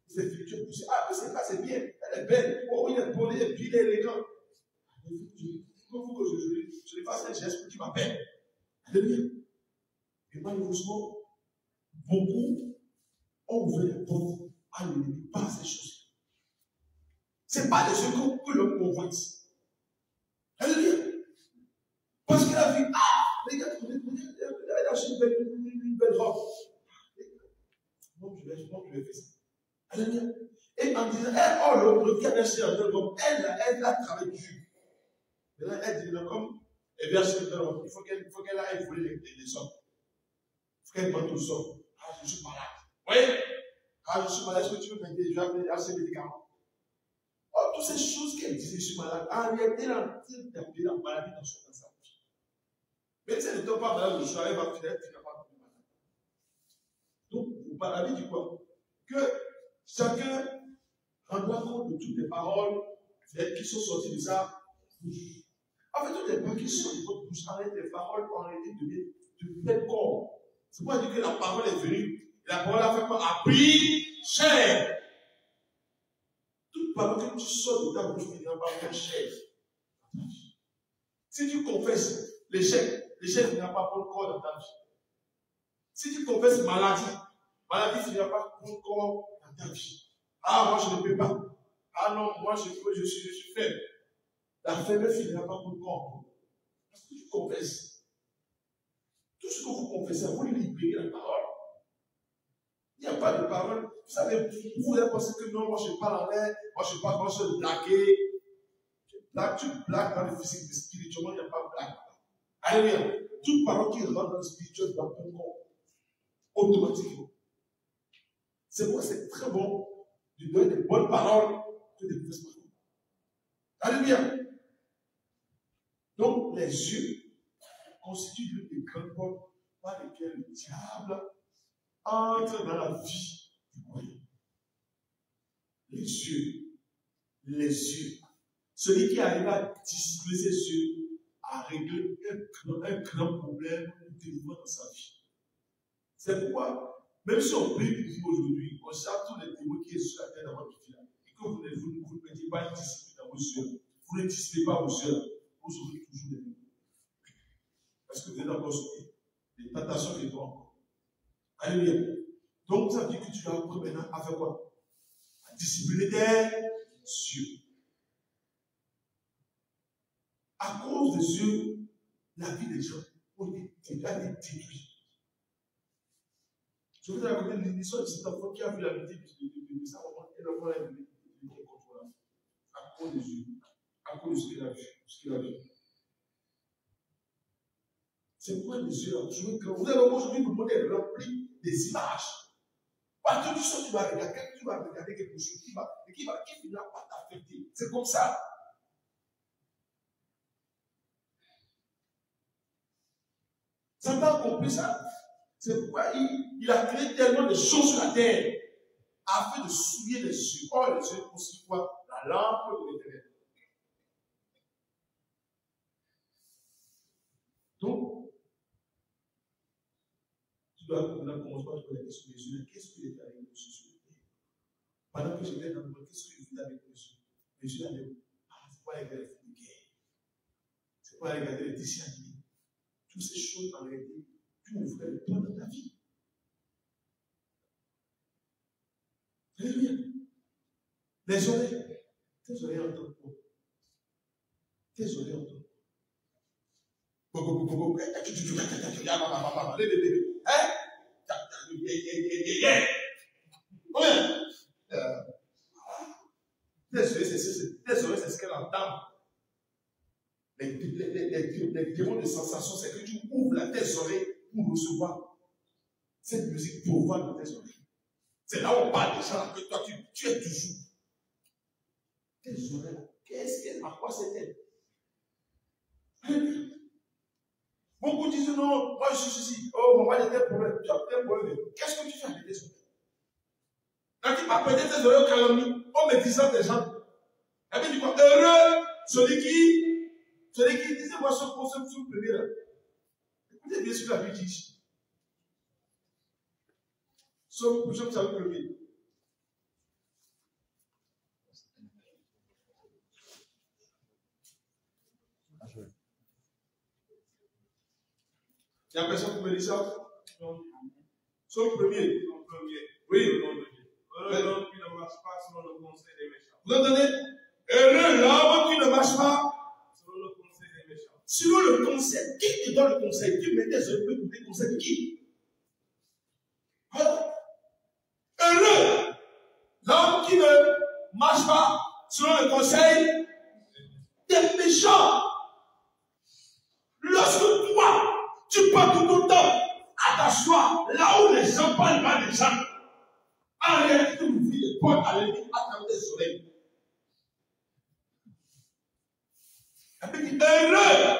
C'est fini, tu as poussé. Ah, c'est pas, c'est bien. Elle est belle. Oh, il est poli, et puis il est élégant. Il faut que je, je lui fasse un geste pour qu'il m'appelle. Alléluia. Et malheureusement, beaucoup ont ouvert la porte à l'ennemi par ces choses. Ce n'est pas les yeux que l'homme convoite. Alléluia. Parce qu'il a vu, ah, regarde, il a acheté une belle, robe. Non, je vais, non, je vais faire ça. Alléluia. Et en disant, eh, oh, le, qui a acheté une belle robe, elle, elle a travaillé dessus. Là, elle dit, comme, elle vient robe, il faut qu'elle qu aille voler les, les. Il faut qu'elle demande tout ça. Ah, je suis malade. Oui. Ah, je suis malade, est-ce que tu veux m'aider Je vais appeler assez médicaments. Oh, toutes ces choses qu'elle disait, je suis malade. En réalité, elle train d'appeler la maladie dans son passage. Mais si elle pas malade, le soir, elle finir, elle ne pas tomber malade. Donc, vous parlez du quoi? Que chacun rendra compte de toutes les paroles qui sont sorties de sa. En fait, les paroles qui sont de votre bouche, arrête les paroles en réalité de, tel corps. C'est pas dire que la parole est venue. La parole a fait quoi? A pris cher. Toute parole que tu sors de ta bouche finira par faire cher. Si tu confesses l'échec, l'échec finira pas prendre corps dans ta vie. Si tu confesses maladie, maladie finira pas prendre corps dans ta vie. Ah, moi je ne peux pas. Ah non, moi je suis faible. La faiblesse finira pas prendre corps. Parce que tu confesses. Tout ce que vous confessez, vous libérez la parole. Il n'y a pas de parole. Vous savez, vous allez penser que non, moi je parle en l'air, moi je parle, moi je blaguer. Tu blagues, tu blagues dans le physique, mais spirituellement, il n'y a pas de blague. Alléluia. Toute parole qui rentre dans le spirituel dans ton corps, automatiquement. C'est pourquoi c'est très bon de donner des bonnes paroles que des mauvaises paroles. Alléluia. Les yeux constituent l'une des portes par lesquelles le diable entre dans la vie du croyant. Les yeux, les yeux. Celui qui arrive à dissimuler ses yeux a réglé un, grand problème de délivrance dans sa vie. C'est pourquoi, même si on prie pour aujourd'hui, on cherche tous les démons qui sont sur la terre dans votre vie, et que vous ne vous, vous, mettez pas discipline dans vos yeux, vous ne disciplinez pas vos yeux, vous aurez toujours des Parce que vous êtes encore soumis. Les tentations les encore. Alléluia. Donc, ça veut dire que tu dois apprendre maintenant à faire quoi? À discipliner tes yeux. À cause des yeux, la vie des gens a été détruite. Je vous ai raconté l'histoire de cet enfant qui a vu la vie de sa maman et l'enfant a vu à cause des yeux, à cause de ce qu'il a vu. Ce qu'il a vu. C'est pourquoi les yeux ont toujours grand. Vous avez aujourd'hui le monde est rempli des images. Partout du tu vas regarder, tu vas regarder quelque chose qui va, qui va, qui finira par t'affecter. C'est comme ça. Satan a compris ça. C'est pourquoi il, a créé tellement de choses sur la terre afin de souiller les yeux. Or, les yeux aussi quoi La lampe de l'éternel. Donc, dois commencer par te poser la question des yeux. Qu'est-ce qui est avec monsieur sur terre Pendant que j'étais dans le monde, qu'est-ce que je faisais avec monsieur Monsieur avait ah, c'est pas regarder les films de guerre. C'est pas regarder les animés. Toutes ces choses en réalité tu ouvrais le temps dans ta vie. Alléluia. Les oreilles. Tes oreilles entendent quoi Tes oreilles entendent. Hein Combien? Euh, Désolé, c'est ce qu'elle entend. Les, les, les, les démons de sensation, c'est que tu ouvres la tes oreilles pour recevoir cette musique pour voir dans tes oreilles. C'est là où on parle des gens que toi, tu, tu es toujours. Tes oreilles, qu'est-ce qu'elle, à quoi c'est-elle? Beaucoup disent non, moi je suis ceci. Oh, mon mari a tel problème. Tu as tel problème. Qu'est-ce que tu fais avec tes oreilles Quand tu m'as prêté tes oreilles au calomnie, en me disant des gens, elle me dit quoi Heureux celui qui, celui qui disait moi ce concept sur le premier. Écoutez bien ce que la Bible dit. Somme, Somme chapitre premier. Il y a personne qui me dit ça Somme premier. Oui. Heureux l'homme qui ne marche pas selon le conseil des méchants. Vous entendez? Heureux l'homme qui ne marche pas Selon le conseil des méchants. selon le conseil. Qui te donne le conseil? Yeux pour écouter le conseil de qui? Heureux l'homme qui ne marche pas selon le conseil des méchants. Lorsque tu passes tout ton temps. À t'asseoir là où les gens parlent mal des gens, en réalité, tu ouvres les portes à l'église à travers soleils. Elle peut dire, heureux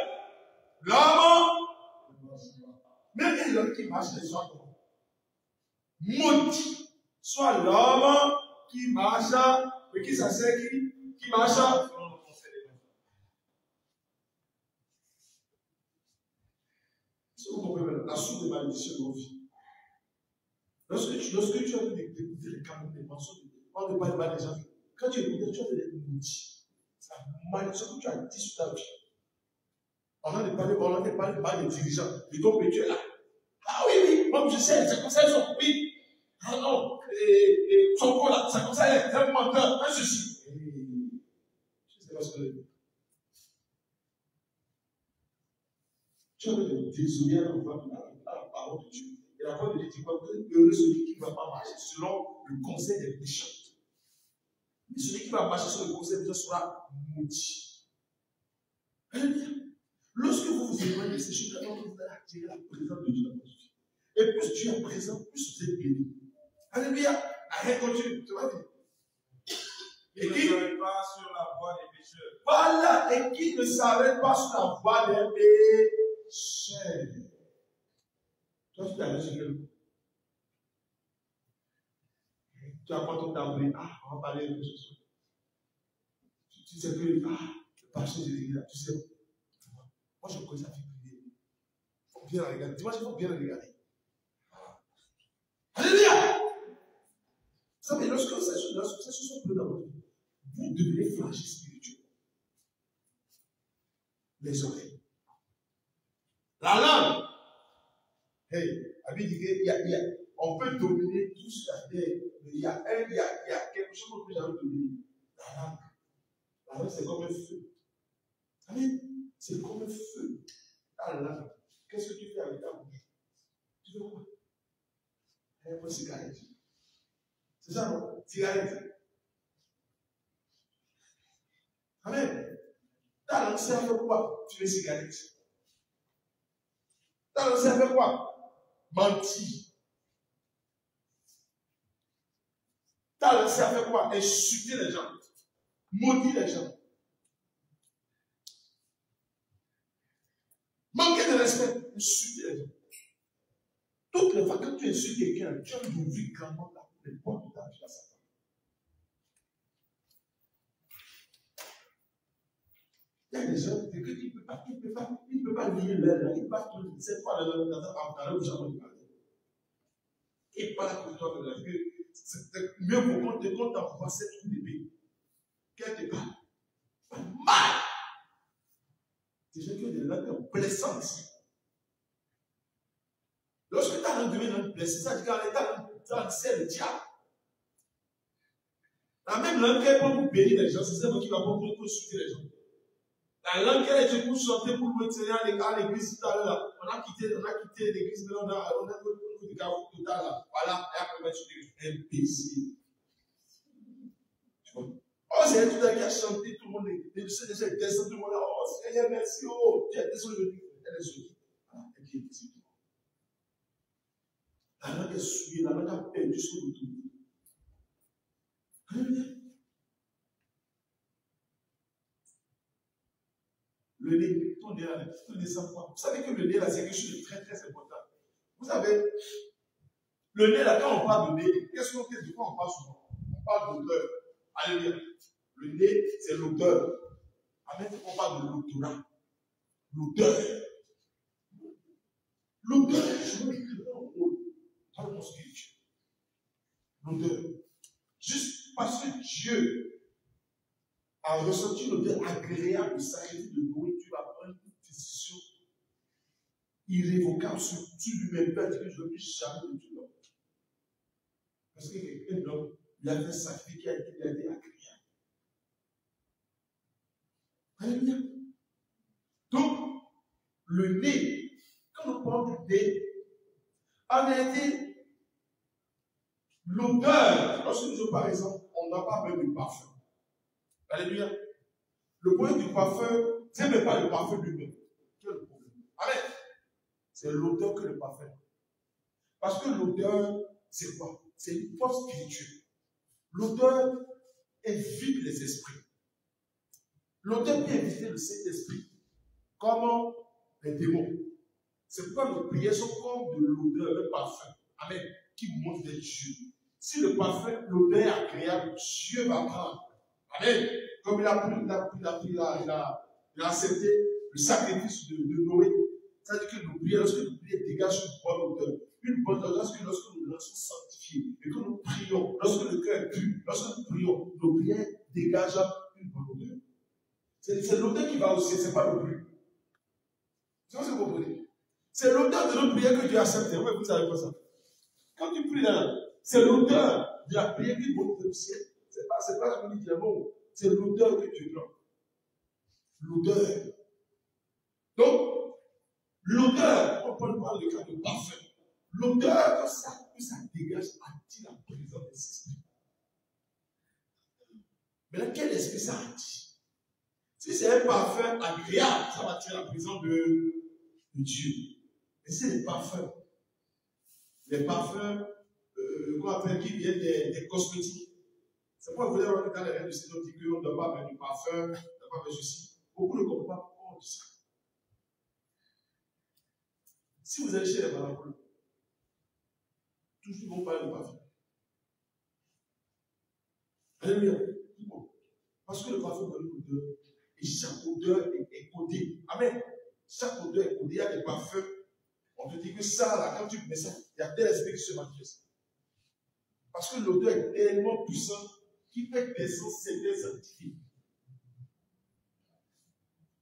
l'homme, même l'homme qui marche les gens, maudit soit l'homme qui marche, mais qui s'assait, qui, qui marche Selon le conseil des méchants. C'est la source de malédiction de nos vies. Lorsque tu, lorsque tu as d'écouter les camoufles, les mensonges, on ne parle pas des gens. Quand tu écoutes, tu as des maudits. C'est la malédiction que tu as dit sur ta vie. On a parlé, on a parlé mal des dirigeants. Et tu es là. Ah oui, oui, moi je sais, c'est comme ça, ils sont. Oui. Ah non, là, c'est comme ça, il est un un ceci. Je sais pas ce que Tu as de désobéir à la parole de Dieu. Et la parole de Dieu dit quoi? Que heureux celui qui ne va pas marcher selon le conseil des méchants. Mais celui qui va marcher selon le conseil des méchants sera maudit. Alléluia. Lorsque vous vous éloignez de ces choses, alors vous allez attirer la présence de Dieu dans votre vie. Et plus Dieu est présent, plus vous êtes béni. Alléluia. Arrête, continue. Tu vas dire. Qui? ne serait pas sur la voie des pécheurs. Voilà, et qui ne s'arrête pas sur la voie des pécheurs? Toi, tu t'arrêtes sur quel Tu apprends ton tabouret. Ah, on va parler de ce soir. Tu, sais que, ah, le pasteur de l'église, tu sais. Moi, je connais sa fille prier. Il faut bien la regarder. Dis-moi, il faut bien la regarder. Alléluia! Savez, lorsque ces lorsque ces choses sont prises dans votre vie, vous devenez fragile spirituel. Les oreilles. La langue. Hey, Abi dit qu'il y a, il y a, on peut dominer tout sur la terre, mais il y a il y a, il y a quelque chose que j'avais dominé. La langue. La langue, c'est comme un feu. Amen. C'est comme un feu. La langue. Qu'est-ce que tu fais avec ta bouche? Tu fais quoi? Un peu cigarette. C'est ça, non? Cigarette. Amen. Ta langue sert à quoi? Tu fais cigarette. Ta langue sert à quoi? Mentir. Ta langue sert à quoi? Insulter les gens. Maudire les gens. Manquer de respect. Insulter les gens. Toutes les fois que tu insultes quelqu'un, tu as ouvert grandement la- les portes de ta vie à Satan. Il y a des gens que il ne peut pas, il peut pas, il peut pas lire l'air, il passe toute cette fois dans un où jamais il parle. Et pas pour toi de la vie. C'est mieux pour qu'on te compte t'envoie cette trou d'épée. Qu'elle mal. Des gens qui ont des langues blessantes. Lorsque ta langue devient une langue blessée, ça veut dire qu'en dans c'est le diable. La même langue prend pour bénir les gens, c'est celle qui va pour insulter les gens. La langue qu'elle a pour chanter, pour louer Seigneur à l'é- à l'église tout à l'heure. On a quitté, a l'église, mais on a, on a fait le de carreau total, là. Voilà, et après. Tu vois? Oh, c'est tout à qui a chanté, tout le monde, gens descendent, tout le monde, oh Seigneur, merci, oh, tu as descendu elle est sortie. Ah, tout. La langue est souillée, la langue a perdu son. Le nez, ton là, ton nez sans. Vous savez que le nez là, c'est quelque chose de très très important. Vous savez, le nez là, quand on parle de nez, qu'est-ce qu'on fait? De quoi on parle souvent On parle d'odeur. Alléluia. Le nez, c'est l'odeur. Amen. On parle de l'odorat. L'odeur. L'odeur joue un rôle dans monde spirituel. L'odeur. Juste parce que Dieu a ressenti une odeur agréable de sacrifice de nourriture, va prendre une décision irrévocable sur, sur lui-même. Père, que je ne plus jamais de tout l'homme. Parce que quelqu'un d'homme, il a fait un sacrifice qui a été, qui a été agréable. Alléluia. Donc, le nez, quand on parle du nez, en réalité, l'odeur, lorsque nous, par exemple, on n'a pas même de parfum. Alléluia. Le problème du parfum, c'est même pas le parfum lui-même. Quel est le problème Amen. C'est l'odeur que le parfum. Parce que l'odeur, c'est quoi? C'est une force spirituelle. L'odeur évite les esprits. L'auteur peut éviter le Saint-Esprit. Comment les démons. C'est pourquoi nos prières sont comme de l'odeur, le parfum. Amen. Qui montre des Dieu. Si le parfum, l'odeur est agréable, Dieu va prendre. Amen. Comme il a pris, il a il a, il a, accepté le sacrifice de, Noé. C'est-à-dire que nos prières, lorsque nos prières dégagent une bonne odeur, une bonne odeur, lorsque, lorsque nous sommes sanctifiés et que nous prions, lorsque le cœur est pur, lorsque nous prions, nos prières dégagent une bonne odeur. C'est l'odeur qui va aussi, ce n'est pas le bruit. C'est ce que vous comprenez C'est l'odeur de notre prière que Dieu accepte. Oui, vous savez pas ça. Quand tu pries là, c'est l'odeur de la prière qui monte au ciel. Ce n'est pas, c'est pas ce qu'on dit non. C'est l'odeur que Dieu donne. L'odeur. Donc, l'odeur, on peut parler de cas de parfum. L'odeur, ça, ça dégage, attire la présence des esprits. Mais là, quel esprit ça attire? Si c'est un parfum agréable, ça va attirer la présence de, Dieu. Et c'est les parfums. Les parfums euh, qu'on appelle qui viennent des cosmétiques. C'est pourquoi vous voir dans les règles de Seigneur dit qu'on ne doit pas mettre du parfum, on ne doit pas mettre ceci. Beaucoup ne comprennent pas on ça. Si vous allez chez les malades, toujours vont parler de parfum. Alléluia. Parce que le parfum donne une odeur et chaque odeur est, codée. Amen. Chaque odeur est codée. Il y a des parfums. On te dit que ça, là, quand tu mets ça, il y a tel esprit qui se manifeste. Parce que l'odeur est tellement puissante qu'il fait descendre certains sanctifiés.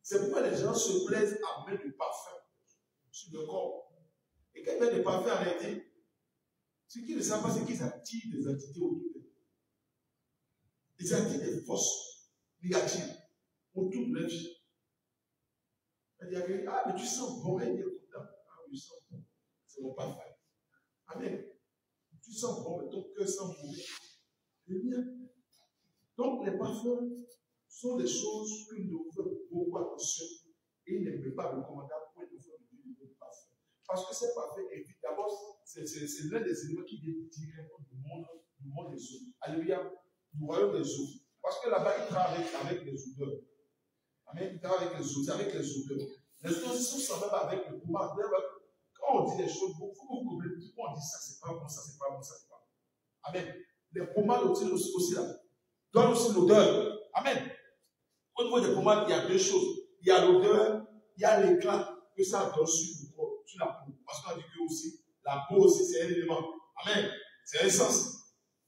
C'est pourquoi les gens se plaisent à mettre du parfum sur le corps. Et quand ils mettent du parfum arrêté, ce qu'ils ne savent pas, c'est qu'ils attirent des entités autour d'eux. Ils attirent des forces négatives autour de leur vie. Elle dit Ah, mais tu sens bon. Elle dit Ah, oui, je sens bon. C'est mon parfum. Amen. Tu sens bon, mais ton cœur sent mauvais. Bien. Donc, les parfums sont des choses que nous faisons beaucoup attention. Et il ne peut pas recommander pour nous faire du parfum. Parce que ces parfums évitent d'abord, c'est l'un des éléments qui vient directement du monde, du monde des eaux. Alléluia. Du royaume des eaux. Parce que là-bas, il travaille avec, les odeurs. Amen. Il travaille avec les outils, avec les odeurs. Les odeurs sont semblables avec le poumon. Quand on dit des choses, il faut que vous compreniez pourquoi on dit ça, c'est pas bon, ça, c'est pas bon, ça, c'est pas bon. Amen. Les pommades aussi là, donnent aussi l'odeur. Amen. Au niveau des pommades, il y a deux choses. Il y a l'odeur, il y a l'éclat que ça donne sur le corps, sur la peau. Parce qu'on a dit que aussi, la peau aussi, c'est un élément. Amen. C'est un sens.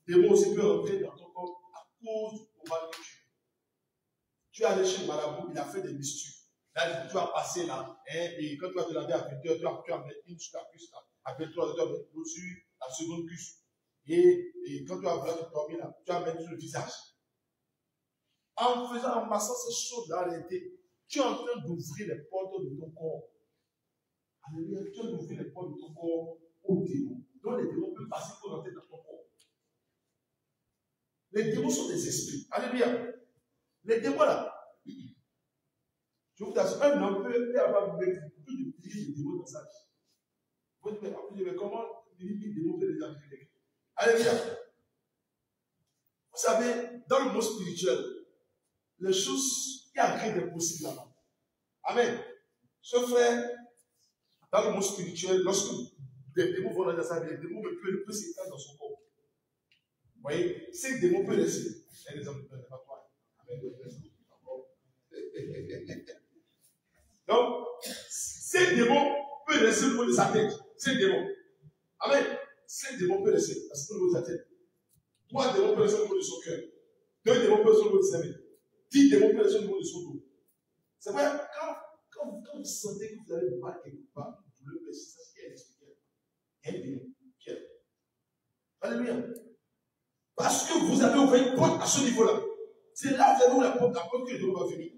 Les mots aussi peuvent entrer dans ton corps à cause du pommade que tu tu es allé chez marabout, il a fait des mistures. Là, tu vas passer là, et quand tu vas te laver à 20 heures, tu vas, mettre une sur la cuisse là. À 23 heures, tu vas mettre l'autre sur la seconde cuisse. Et, et quand tu vas te dormir là, tu vas mettre sur le visage. En faisant, en massant ces choses-là, en réalité, tu es en train d'ouvrir les portes de ton corps. Alléluia, tu es en train d'ouvrir les portes de ton corps aux démons. Donc les démons peuvent passer pour rentrer dans ton corps. Les démons sont des esprits. Alléluia. Les démons là, je vous assure, un homme peut avoir plus de milliers de démons dans sa vie. Vous dites, mais comment les démons peuvent les appliquer Alléluia. Vous savez, dans le monde spirituel, les choses, il y a rien d'impossible là-bas. Amen. Ce frère, dans le monde spirituel, lorsque des démons vont dans sa vie, les démons peuvent, peuvent s'éteindre dans son corps. Vous voyez, ces démons peuvent laisser. Un exemple, toi. Amen. Donc, ces démons peuvent laisser le niveau de sa tête. Ces démons. Amen. Ces démons peuvent laisser le niveau de sa tête. Trois démons peuvent laisser le niveau de son cœur. Deux démons peuvent laisser le niveau de sa vie. Démons peuvent laisser le niveau de son dos. C'est vrai, quand, vous sentez que vous avez mal quelque part, vous le. Ça, c'est expliqué. Un démon. Quel Alléluia. Parce que vous avez ouvert une porte à ce niveau-là. C'est là que vous avez ouvert la porte, la porte que le va venir.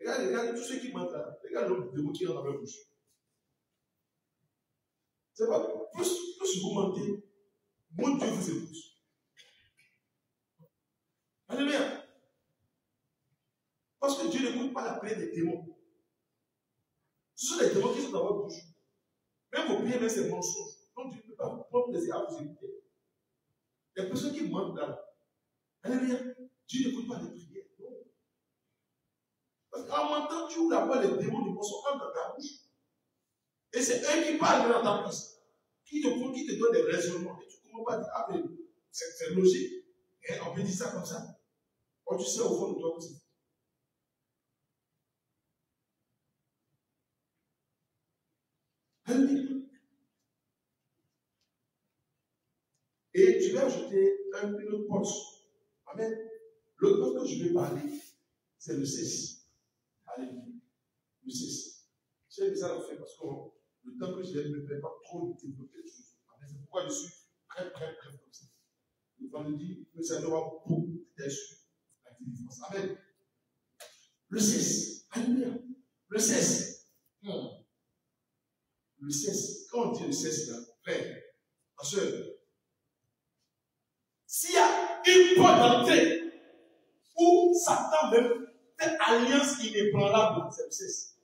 Regardez, regardez tous ceux qui mentent là. Regardez l'homme de qui rentre dans leur bouche. C'est pas plus, plus vous mentez, mon Dieu vous écoute. Alléluia. Parce que Dieu n'écoute pas la prière des démons. Ce sont les démons qui sont dans votre bouche. Même vos prières, même ces mensonges. Donc Dieu ne peut pas vous prendre plaisir à vous écouter. Les personnes qui mentent là. Alléluia. Dieu n'écoute pas les prières. Parce qu'en mentant, tu ouvres la voie, les démons du mensonge dans ta bouche. Et c'est eux qui parlent dans ta place. Qui te font, qui te donnent des raisonnements. Et tu ne comprends pas dire, ah, mais c'est logique. Et on peut dire ça comme ça. Quand tu sais au fond de toi que c'est Et tu vas ajouter un autre poste. Amen. L'autre poste que je vais parler, c'est le 6. Alléluia. Le 6. J'ai ça le fait parce que le temps que je ne me permet pas trop de développer les choses. C'est pourquoi je suis très, très, très comme ça. Le vendredi, le Seigneur va beaucoup la Amen. Le 6. Alléluia. Le 16. Hmm. Le 16. Quand on dit le 16, là, frère, ma soeur, s'il y a une porte où Satan même fait alliance inébranlable, c'est le 16.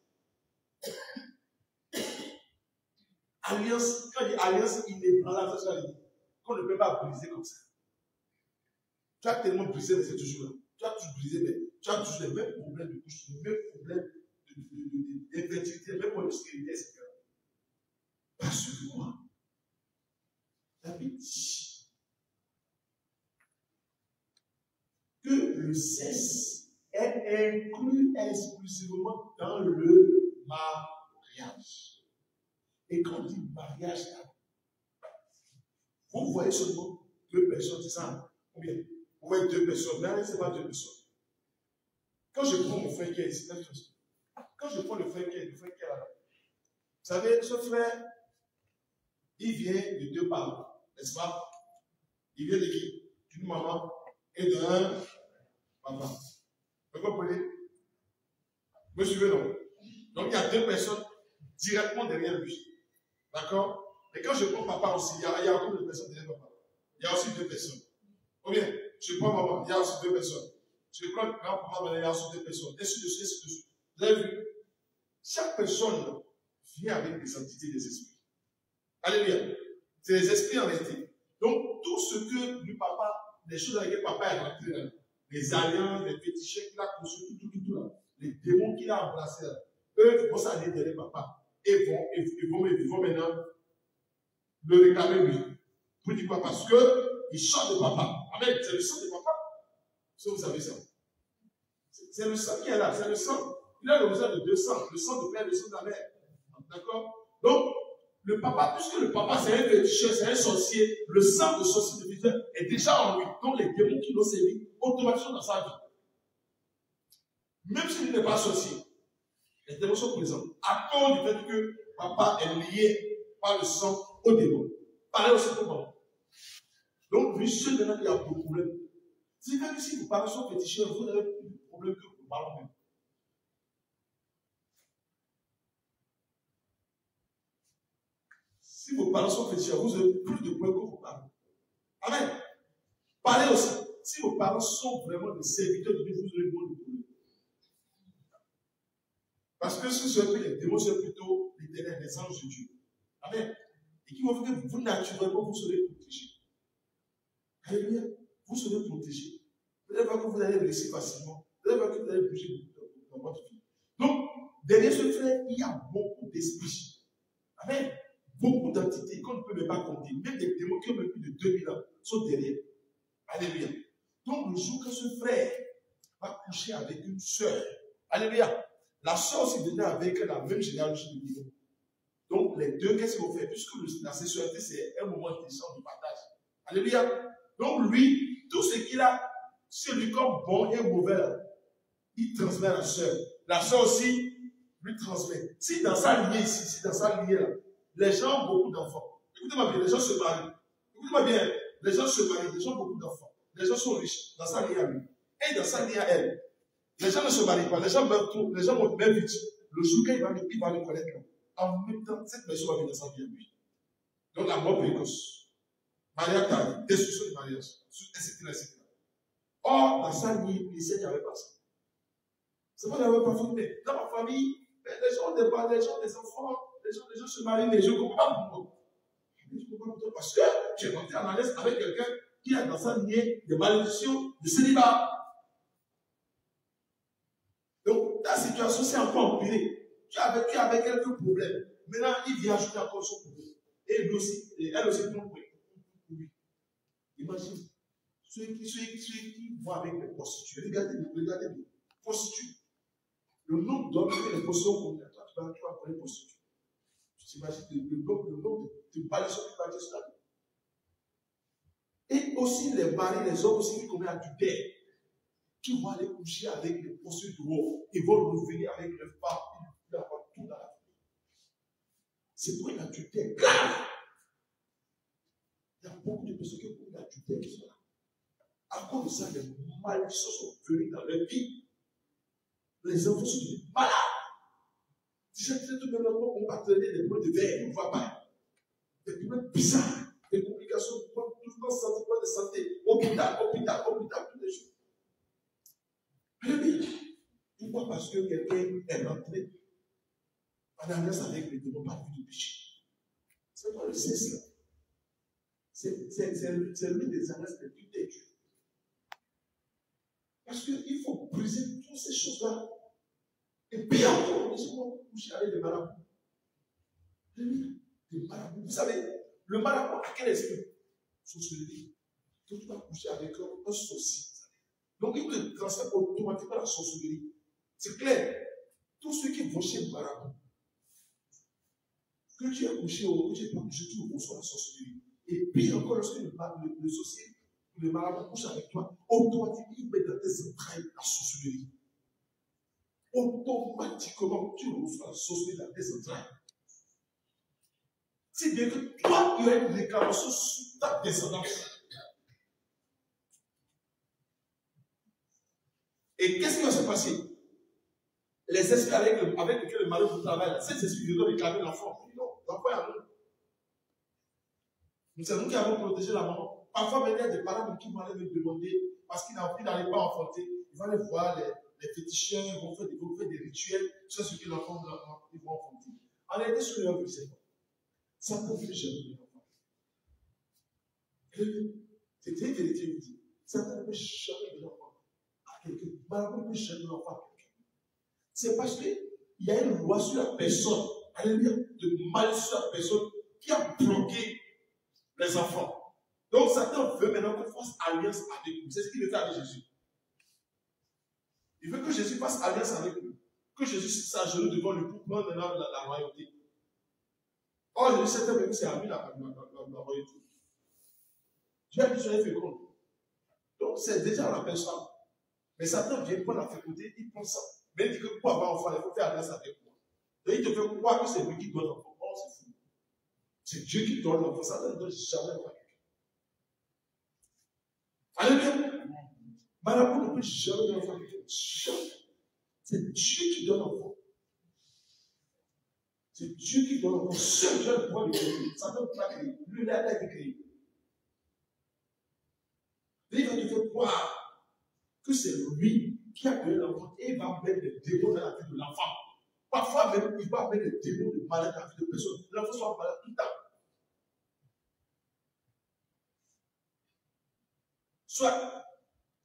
Alliance, quand il dit alliance inébranlable, ça veut dire qu'on ne peut pas briser comme ça. Tu as tellement brisé, mais c'est toujours là. Tu as toujours brisé, mais tu as toujours les mêmes problèmes de couche, les mêmes problèmes d'infertilité, les mêmes problèmes de stérilité, etc. Parce que moi, David dit que le cesse est inclus exclusivement dans le mariage. Et quand on dit mariage, vous voyez seulement deux personnes, ça Combien Voyez deux personnes, mais ce n'est pas deux personnes. Quand je prends mon frère qui est ici, quand je prends le frère qui est, le frère qui est là-bas, vous savez, ce frère, il vient de deux parents, n'est-ce pas? Il vient de qui? D'une maman et d'un papa. Vous comprenez? Vous me suivez, non? Donc il y a deux personnes directement derrière lui. D'accord? Et quand je prends papa aussi, il y a, il y encore deux personnes derrière papa. Il y a aussi deux personnes. Ou bien, je prends maman, il y a aussi deux personnes. Je prends grand-papa, il y a aussi deux personnes. Ainsi de suite, ainsi de suite. Vous avez vu? Chaque personne vient avec des entités des esprits. Alléluia. C'est les esprits en réalité. Donc, tout ce que le papa, les choses dans lesquelles papa est rentré là, les alliances, les fétichés qu'il a conçus, tout, tout, tout, là, les démons qu'il a embrassés là, eux vont s'aller derrière papa et vont, ils vont, ils vont maintenant le réclamer lui. Pour dire quoi? Parce que il chante de papa. C'est le sang de papa. Si vous savez ça. C'est le sang qui est là. C'est le sang. Il a le besoin de deux sangs. Le sang de père le sang de la mère. D'accord? Donc, le papa, puisque le papa c'est un féticheur, c'est un sorcier, le sang de sorcier de féticheur est déjà en lui. Donc, les démons qui l'ont servi automatiquement dans sa vie. Même s'il n'est pas sorcier, les démons sont présents. À cause du fait que papa est lié par le sang aux démons. Parlez aussi pour moi. Donc, lui seul maintenant qui a beaucoup de problèmes. C'est que si vous parlez sur féticheur, vous avez plus de problèmes que vous parlez même. Si vos parents sont féticheurs, vous avez plus de points que vous parlez. Amen. Parlez aussi. Si vos vos parents sont vraiment des serviteurs de Dieu, vous aurez moins de problèmes. Parce que ce sont les démons, c'est plutôt l'éternel, les anges de Dieu. Amen. Et qui vont faire que vous, naturellement, vous serez protégés. Alléluia. Vous serez protégés. Vous n'allez pas que vous allez blesser facilement. Vous n'allez pas que vous allez bouger dans votre vie. Donc, derrière ce frère, il y a beaucoup d'esprits. Amen. Beaucoup d'entités qu'on ne peut même pas compter. Même des démons qui ont plus de 2000 ans sont derrière. Alléluia. Donc, le jour que ce frère va coucher avec une soeur, Alléluia. La soeur aussi venait avec la même généalogie de démons. Donc, les deux, qu'est-ce qu'ils vont faire Puisque la sexualité, c'est un moment intéressant de partage. Alléluia. Donc, lui, tout ce qu'il a, c'est lui comme bon et mauvais, il transmet à la soeur. La soeur aussi lui transmet. Si dans sa lignée ici, si dans sa lignée là, les gens ont beaucoup d'enfants. Écoutez-moi bien, les gens se marient. Écoutez-moi bien, les gens se marient, les gens ont beaucoup d'enfants. Les gens sont riches dans sa lignée à lui. Et dans sa lignée à elle. Les gens ne se marient pas, les gens meurent tout, les gens vont même vite. Le jour qu'il va, il va le connaître, en même temps, cette personne va venir dans sa vie à lui. Donc la mort précoce. Tardive, destruction du mariage, etc. etc. Or, dans sa lignée, il sait qu'il n'y avait pas ça. C'est pas avait pas mais dans ma famille, les gens parents, les gens des enfants, les gens, les gens se marient, ne comprends pas pourquoi. Je comprends pas pourquoi. Parce que j'ai rentré en alliance avec quelqu'un qui a dans sa lignée des malédictions de célibat. Donc, ta situation s'est encore empirée. Tu avais, tu avais quelques problèmes. Maintenant, il vient ajouter encore son problème. Et lui aussi, elle aussi pour lui. Imagine. Ceux qui, ceux, qui vont avec les prostituées, regardez, regardez bien. Prostituées. Le nombre d'hommes que les prostituées ont toi, tu vas, tu vas prendre les prostituées. Tu t'imagines le nombre, le nombre de, balayons qui va sur la Et aussi les maris, les hommes aussi qui commettent adultère qui vont aller coucher avec les prostituées dehors et vont revenir avec les femmes et avoir tout dans la vie. C'est pour une adultère grave. A beaucoup de personnes qui ont une adultère qui sont là. À cause de ça, les malédictions sont venues dans leur vie. Les enfants sont devenus malades. Si j'ai tout le monde, on va traîner des problèmes de verre, on ne voit pas. Des problèmes bizarres, des complications, tout le temps santé, pas de santé, hôpital, hôpital, hôpital, toutes les choses. Alléluia. Pourquoi Parce que quelqu'un est rentré en alliance avec les démons par de péché. C'est pas le cela. C'est l'une des alliances les plus têtues. Parce qu'il faut briser toutes ces choses-là. Et puis encore, laissez-moi coucher avec des marabouts. Des marabouts. Vous savez, le marabout a quel esprit? Sorcellerie. Donc tu vas coucher avec un sorcier. Donc il te transfère automatiquement la sorcellerie. C'est clair. Tous ceux qui vont chez le marabout, que tu as couché ou que tu n'as pas couché, tu reçois la sorcellerie. Et puis encore, lorsque le, le, le sorcier le marabout couche avec toi, automatiquement, il met dans tes entrailles la sorcellerie. Automatiquement, tu reçois la sorcellerie dans tes entrailles. C'est bien que toi, il y a une réclamation sur ta descendance. Et qu'est-ce qui va se passer? Les esprits avec, le, avec lesquels le mari vous travaille, ces esprits viennent réclamer l'enfant. Non, l'enfant est à. C'est nous qui avons protégé la maman. Parfois, il y a des parents qui vont aller me demander, parce qu'ils n'arrivent pas enfanter, ils vont aller voir les, les ils vont faire, des, vont faire des rituels sur ce que l'enfant vont enfanter. En réalité, ce que vie, c'est quoi? Ça ne peut jamais l'enfant. C'est une vérité, vous dit. Ça ne peut jamais l'enfant à quelqu'un. Malheureusement, ne peut jamais l'enfant à quelqu'un. C'est parce qu'il y a une loi sur la personne, alléluia, de mal sur la personne qui a bloqué les enfants. Donc Satan veut maintenant qu'on fasse alliance avec nous. C'est ce qu'il veut faire avec Jésus. Il veut que Jésus fasse alliance avec nous. Que Jésus s'agenouille devant lui pour prendre maintenant la, la royauté. Or, Jésus sait même que c'est à lui la, la, la, la royauté. Dieu a dit soyez fécond. Donc c'est déjà la personne. Mais Satan vient prendre la fécondité, il prend ça. Mais il dit que pour avoir enfant, il faut faire alliance avec moi. Donc il te fait croire que c'est lui qui donne l'enfant. C'est Dieu qui donne l'enfant. Ça ne donne jamais l'enfant. Alléluia. Marabout ne peut jamais donner l'enfant. Jamais. C'est Dieu qui donne l'enfant. C'est Dieu qui donne l'enfant. Seul Dieu le pouvoir de créer. Ça ne peut pas créer. Lui, il a été créé. il va te faire croire que c'est lui qui a créé l'enfant et il va mettre des démons dans la vie de l'enfant. Parfois même, il va mettre des démons de malade la vie de personne. L'enfant soit malade tout le temps. Soit,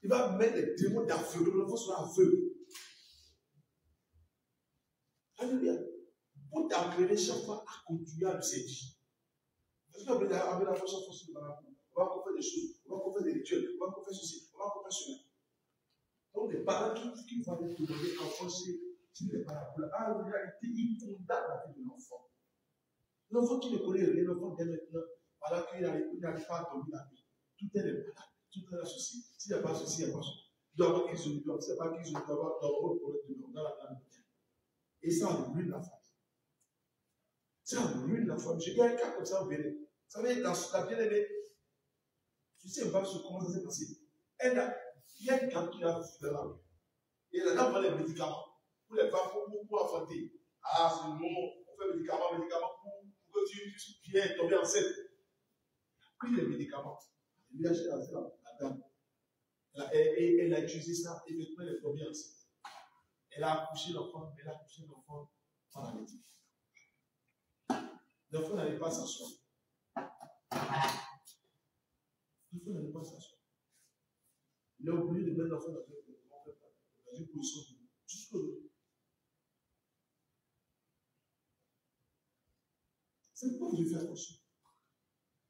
il va mettre des démons d'aveugle, l'enfant soit aveugle. Alléluia. Pour t'appeler chaque fois à continuer à le séduire. Parce que avec la foi, chaque fois, c'est on va faire des choses, on va encore faire des rituels, on va faire ceci, on va faire cela. Donc, les parents qui, vont aller demander enfant, c'est les parents. Ah, en réalité, ils condamnent la vie de l'enfant. L'enfant qui ne connaît rien, l'enfant dès maintenant, voilà qu'il n'arrive pas à tomber la vie. Tout est malade, tout est la souci. S'il n'y a pas ceci, il n'y a pas ceci. Il doit avoir qu'ils ont n'y a pas qu'ils ont doit avoir dans le dans la vie. Et ça ruine la famille. Ça ruine la famille. J'ai un cas comme ça au Bénin. Vous savez, la, la bien-aimée, tu sais pas comment ça s'est passé. Elle a, il y a une dame qui a fait la rue. Et la dame vend les médicaments les femmes, pour, pour, pour. Ah, c'est moment, on fait médicaments, médicaments pour, que tu bien tomber enceinte. Elle a pris les médicaments. Elle lui a acheté la, la dame. Elle a, elle, a utilisé ça, effectivement, elle est tombée enceinte. Elle a accouché l'enfant, elle a accouché l'enfant paralytique. L'enfant n'allait pas s'asseoir. L'enfant n'allait pas s'asseoir. Il a oublié de mettre l'enfant dans une position jusqu'au C'est pourquoi je fais attention.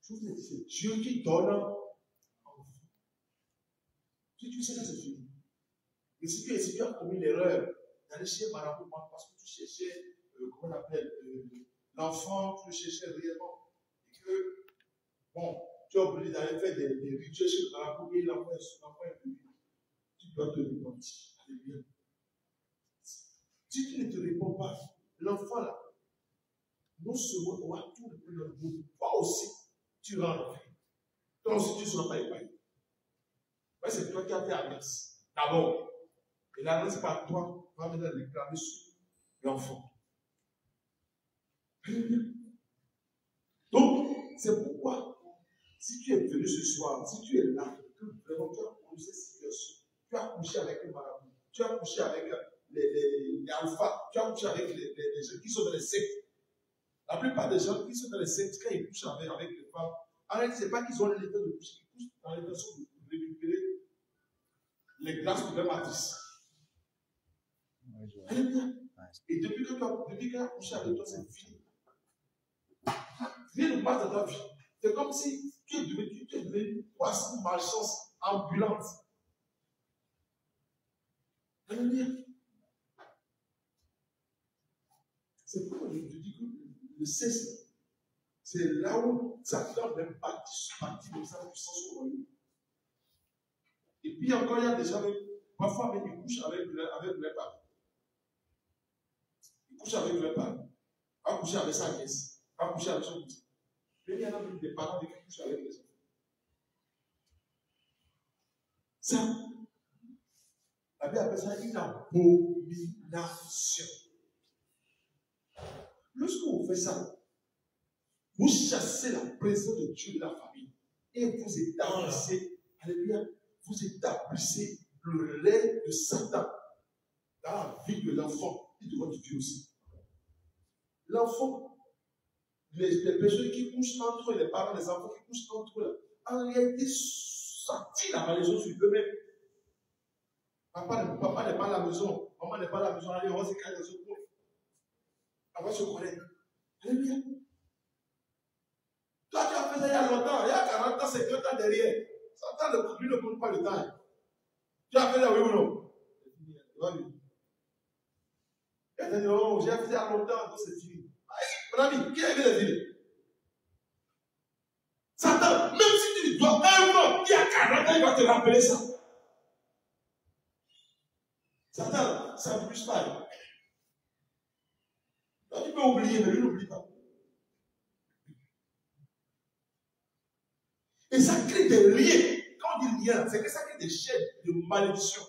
Je vous ai dit, c'est Dieu qui donne. Si tu sais que c'est fini. Et si tu, as commis l'erreur d'aller chez Marabout parce que tu cherchais, euh, comment on appelle, euh, l'enfant, tu le cherchais réellement, et que, bon, tu as oublié d'aller faire des, des rituels chez le Marabout et l'enfant est venu, tu dois te repentir. Alléluia. Si tu ne te réponds pas, l'enfant là, non seulement aura tout le le monde, toi aussi, tu rentres. Toi aussi, tu ne seras pas épargné. c'est toi qui as fait alliance. D'abord, et la pas toi, va venir réclamer sur l'enfant. Donc, c'est pourquoi, si tu es venu ce soir, si tu es là, que vraiment tu as tu as couché avec les marabout, tu as couché avec les alphas, tu as couché avec les, les, gens qui sont dans les sectes. La plupart des gens qui sont dans les quand ils couchent avec, avec les femmes, en réalité, ce n'est pas qu'ils ont l'état de coucher, ils couchent dans l'intention de récupérer les grâces de leur matrice. Et depuis que tu as, depuis qu'elle a couché avec toi, c'est fini. Rien ne passe dans ta vie. C'est comme si tu es devenu, tu es devenu poisson malchance ambulante. Alléluia. C'est pourquoi je dis c'est là où Satan même bâtit, bâtit de sa puissance au royaume. Et puis encore, il y a des gens, parfois, avec ils couchent avec, avec les parents coucher avec le parents, va coucher avec sa nièce, va coucher avec son petit. Mais il y en a même des parents qui couchent avec les enfants. Ça, la Bible appelle ça une abomination. Lorsque vous faites ça, vous chassez la présence de Dieu de la famille et vous établissez, alléluia, vous établissez le lait de Satan dans la vie de l'enfant et de votre Dieu aussi. L'enfant, les, personnes qui couchent entre eux, les parents, les enfants qui couchent entre eux, en réalité, tire la maison sur eux-mêmes? Papa, papa n'est pas à la maison, maman n'est pas à la maison, allez, on va se caler va se connaître. Alléluia. Toi, tu as fait ça il y a longtemps, il y a 40 ans, 50 ans derrière. Ça, lui ne compte pas le temps. Tu as fait ça, oui ou non? Il a dit, non, j'ai fait ça il y a longtemps, donc c'est fini. Mon ami, qui a vu les villes Satan, même si tu dois un an, il y a 40 ans, il va te rappeler ça. Satan, ça ne plus pas. Donc, tu peux oublier, mais lui n'oublie pas. Et ça crée des liens. Quand on dit lien, c'est que ça crée des chaînes de malédiction.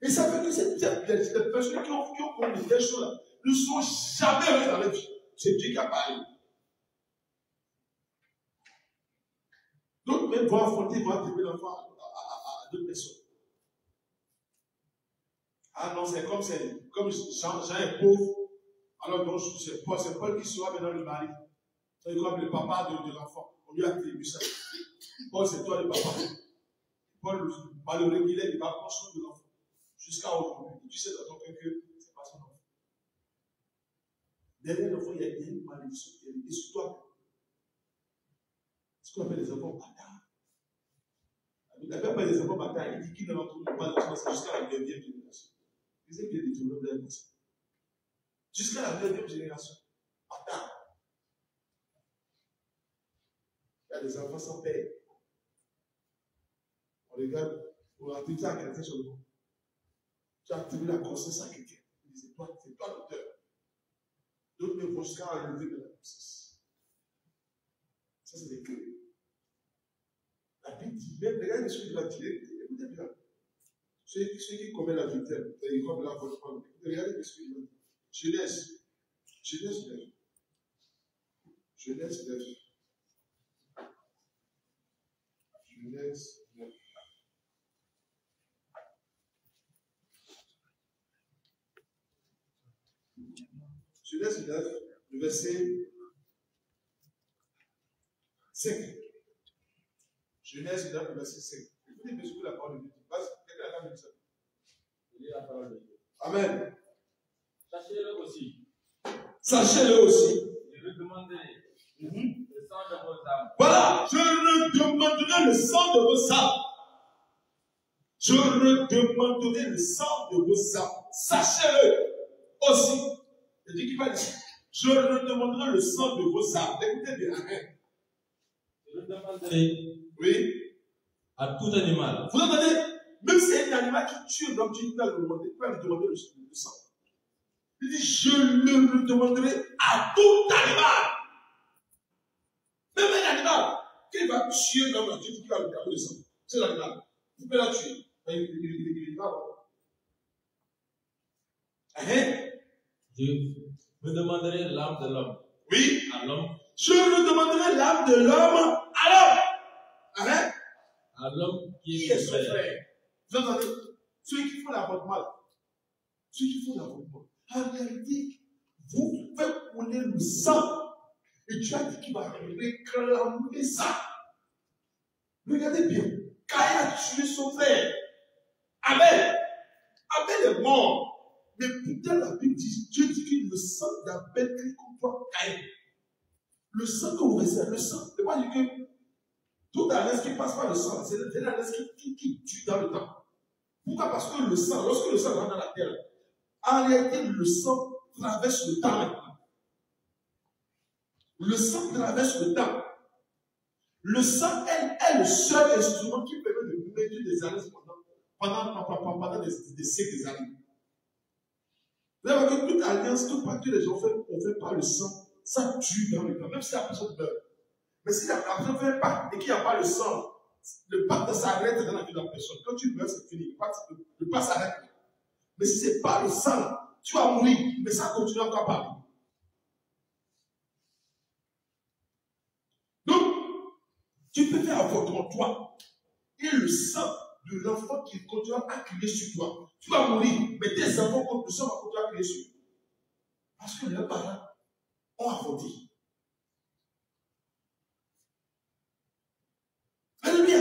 Et ça veut dire que les personnes qui ont, qui ont connu des choses-là ne sont jamais allées dans la vie. C'est Dieu qui a parlé. D'autres même vont affronter, vont attribuer l'enfant à, à, à, d'autres personnes. Ah non, c'est comme, comme Jean, est pauvre, alors donc c'est Paul, Paul qui sera maintenant le mari. C'est comme le papa de, l'enfant. On lui a attribué ça. Paul, c'est toi le papa. Paul, malheureux qu'il est, il va de l'enfant. Jusqu'à aujourd'hui. Tu sais dans ton cœur que c'est pas son enfant. Derrière l'enfant, il y a une malédiction qui est sur toi. Ce qu'on appelle les enfants bâtards. Il n'appelle pas les enfants bâtards. Il dit qu'il ne l'entoure pas de ça jusqu'à la deuxième génération. Il sait qu'il y a des problèmes de Jusqu'à la deuxième génération. Bâtard. Il y a des enfants sans père. On regarde, on a attribué à quelqu'un sur monde. Tu as attribué la conscience à quelqu'un. Il dit, c'est toi, c'est toi l'auteur. D'autres ne vont jusqu'à enlever de la conscience. Ça, c'est des clés. La Bible dit, même, regardez ce qu'il va dire. Écoutez bien. Ceux, qui commettent la victime, ils commettent la faute. Regardez ce qu'il dire. Genèse. Genèse 9. Genèse 9. Genèse 9. Genèse 9, le verset 5. Genèse 9, le verset 5. Écoutez bien ce que la parole de Dieu dit. Quelqu'un a dit ça. la parole de Dieu. Amen. Sachez-le aussi. Sachez-le aussi. Je vais demander mm-hmm. le sang de vos âmes. Voilà, je redemanderai le sang de vos âmes. Je redemanderai le sang de vos âmes. Sachez-le aussi. Je dis qu'il va dire, je redemanderai le sang de vos âmes. Écoutez bien. Je redemanderai oui. à tout animal. Vous entendez? Même si c'est un animal qui tue un homme, tu peux lui demander, tu peux lui demander le, sang. Il dit, je le demanderai à tout animal. Même un animal, qui va tuer l'homme, tu dis va lui garder le sang. C'est l'animal. Vous pouvez la tuer. Il, il, va avoir. Hein? Je me demanderai l'âme de l'homme. Oui. À l'homme. Je me demanderai l'âme de l'homme à l'homme. Hein? À l'homme qui est, son frère. Vous entendez? Ceux qui font la votre mal. Ceux qui font la votre mal. En réalité, vous faites couler le sang. Et tu as dit qu'il va réclamer ça. Regardez bien. Caïn a tué son frère. Amen. Abel est mort. Mais putain, la Bible dit, Dieu dit que le sang d'Abel crie contre toi, Caïn. Le sang que vous recevez, le sang, c'est pas dire que tout la qui passe par le sang, c'est la qui, qui, qui tue dans le temps. Pourquoi Parce que le sang, lorsque le sang rentre dans la terre, en réalité, le sang traverse le temps maintenant. Le sang traverse le temps. Le sang est, est le seul instrument qui permet de mesurer des années pendant, pendant, pendant, des, des siècles des années. Vous voyez que toute alliance, tout pacte que les gens font, on fait par le sang, ça tue dans le temps, même si la personne meurt. Mais si la personne fait pas et qu'il n'y a pas le sang, le pacte s'arrête dans la vie de la personne. Quand tu meurs, c'est fini. Le pacte, s'arrête. Mais si ce n'est pas le sang, tu vas mourir, mais ça continue encore parler. Donc, tu peux faire un en toi. Et le sang de l'enfant qui continue à crier sur toi. Tu vas mourir, mais tes enfants, le sang, va continuer à crier sur toi. Parce que leurs parents ont affronté. Alléluia.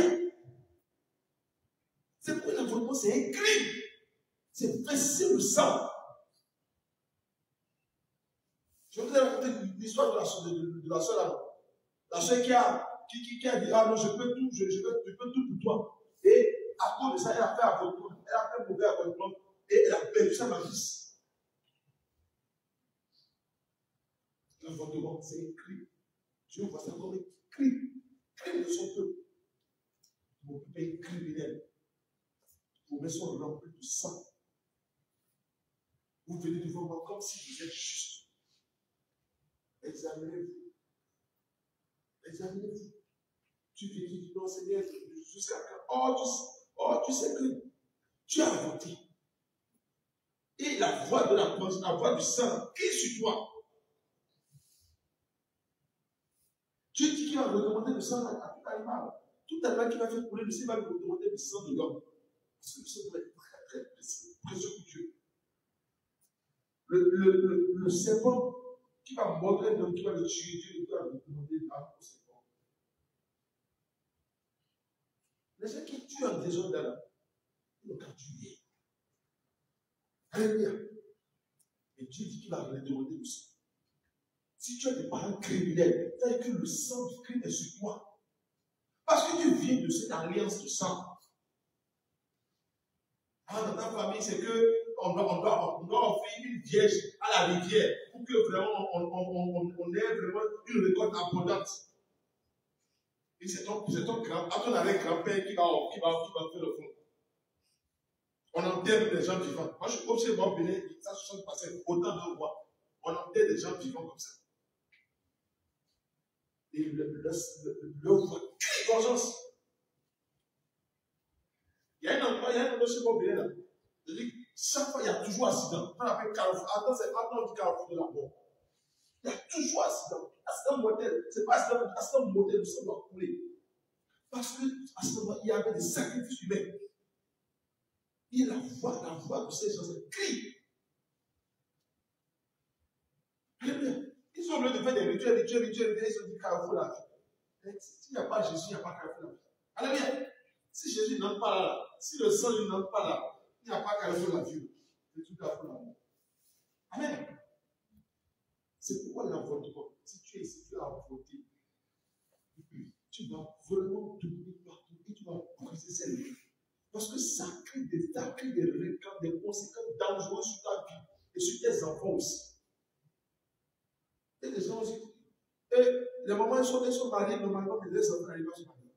C'est quoi l'affrontement C'est un crime. C'est verser le sang. Je vous raconter l'histoire de la soeur la soeur là. La soeur qui a, qui, qui, a dit, ah non, je peux tout, je, peux, je tout pour toi. Et à cause de ça, elle a fait avortement. Elle a fait mauvais avortement et elle a perdu sa matrice. L'avortement, c'est un crime. Dieu voit ça comme un crime. Crime de son peuple. Mon peuple est criminel. Vous mettez son rempli de sang. Vous venez devant moi comme si vous êtes juste. Examinez-vous. Examinez-vous. Tu te dis, non, Seigneur, jusqu'à quand? Oh, tu Oh, tu sais que tu as voté. Et la voix de la, la voix du sang est sur toi. Tu dis qu'il va redemander le sang à tout animal. tout animal qui va faire couler le sang va vous demander le sang de l'homme. Parce que sang doit être très, très précieux, précieux pour Dieu. Le, le, le, le serpent qui va mordre un homme, qui va le tuer, Dieu doit lui demander l'âme au serpent. Les gens qui tuent en désordre ils n'ont qu'à tuer. Alléluia. Et Dieu dit qu'il va leur demander le sang. Si tu as des parents criminels, c'est que le sang est sur toi. Parce que tu viens de cette alliance de sang. Ah, dans ta famille, c'est que on doit, on, doit, on doit offrir une vierge à la rivière pour que vraiment on, on, ait vraiment une récolte abondante. Et c'est ton, ton grand, à ton arrière-grand-père qui va, qui, va, qui va faire le fond. On enterre des gens vivants. Moi, je suis obsédé, moi, Bénin, ça se passés autant de mois. On enterre des gens vivants comme ça. Et le, le, le, le voit, quelle vengeance! Il y a un Je dis, chaque fois, il y a toujours accident. On appelle carrefour. Attends, c'est maintenant du carrefour de la mort. Il y a toujours accident. Accident mortel. C'est pas accident, accident mortel, ça doit couler. Parce que, à ce moment, il y avait des sacrifices humains. Et la voix, la voix de ces gens, c'est cri. Ils ont oublié de faire des rituels, rituels, rituels, rituels, ils ont dit carrefour là. S'il n'y a pas Jésus, il n'y a pas carrefour là. Alléluia. Si Jésus n'entre pas là, si le sang ne n'entre pas là, il n'y a pas carrefour la vie. C'est tout carrefour là. Amen. C'est pourquoi l'avortement, si tu es ici, tu as voté, tu vas vraiment tourner partout et tu vas briser ces liens. Parce que ça crée des, ça crée des, des conséquences dangereuses sur ta vie et sur tes enfants aussi. Et les gens aussi. Les mamans, sont, mariés normalement, mais les enfants n'arrivent pas à se marier.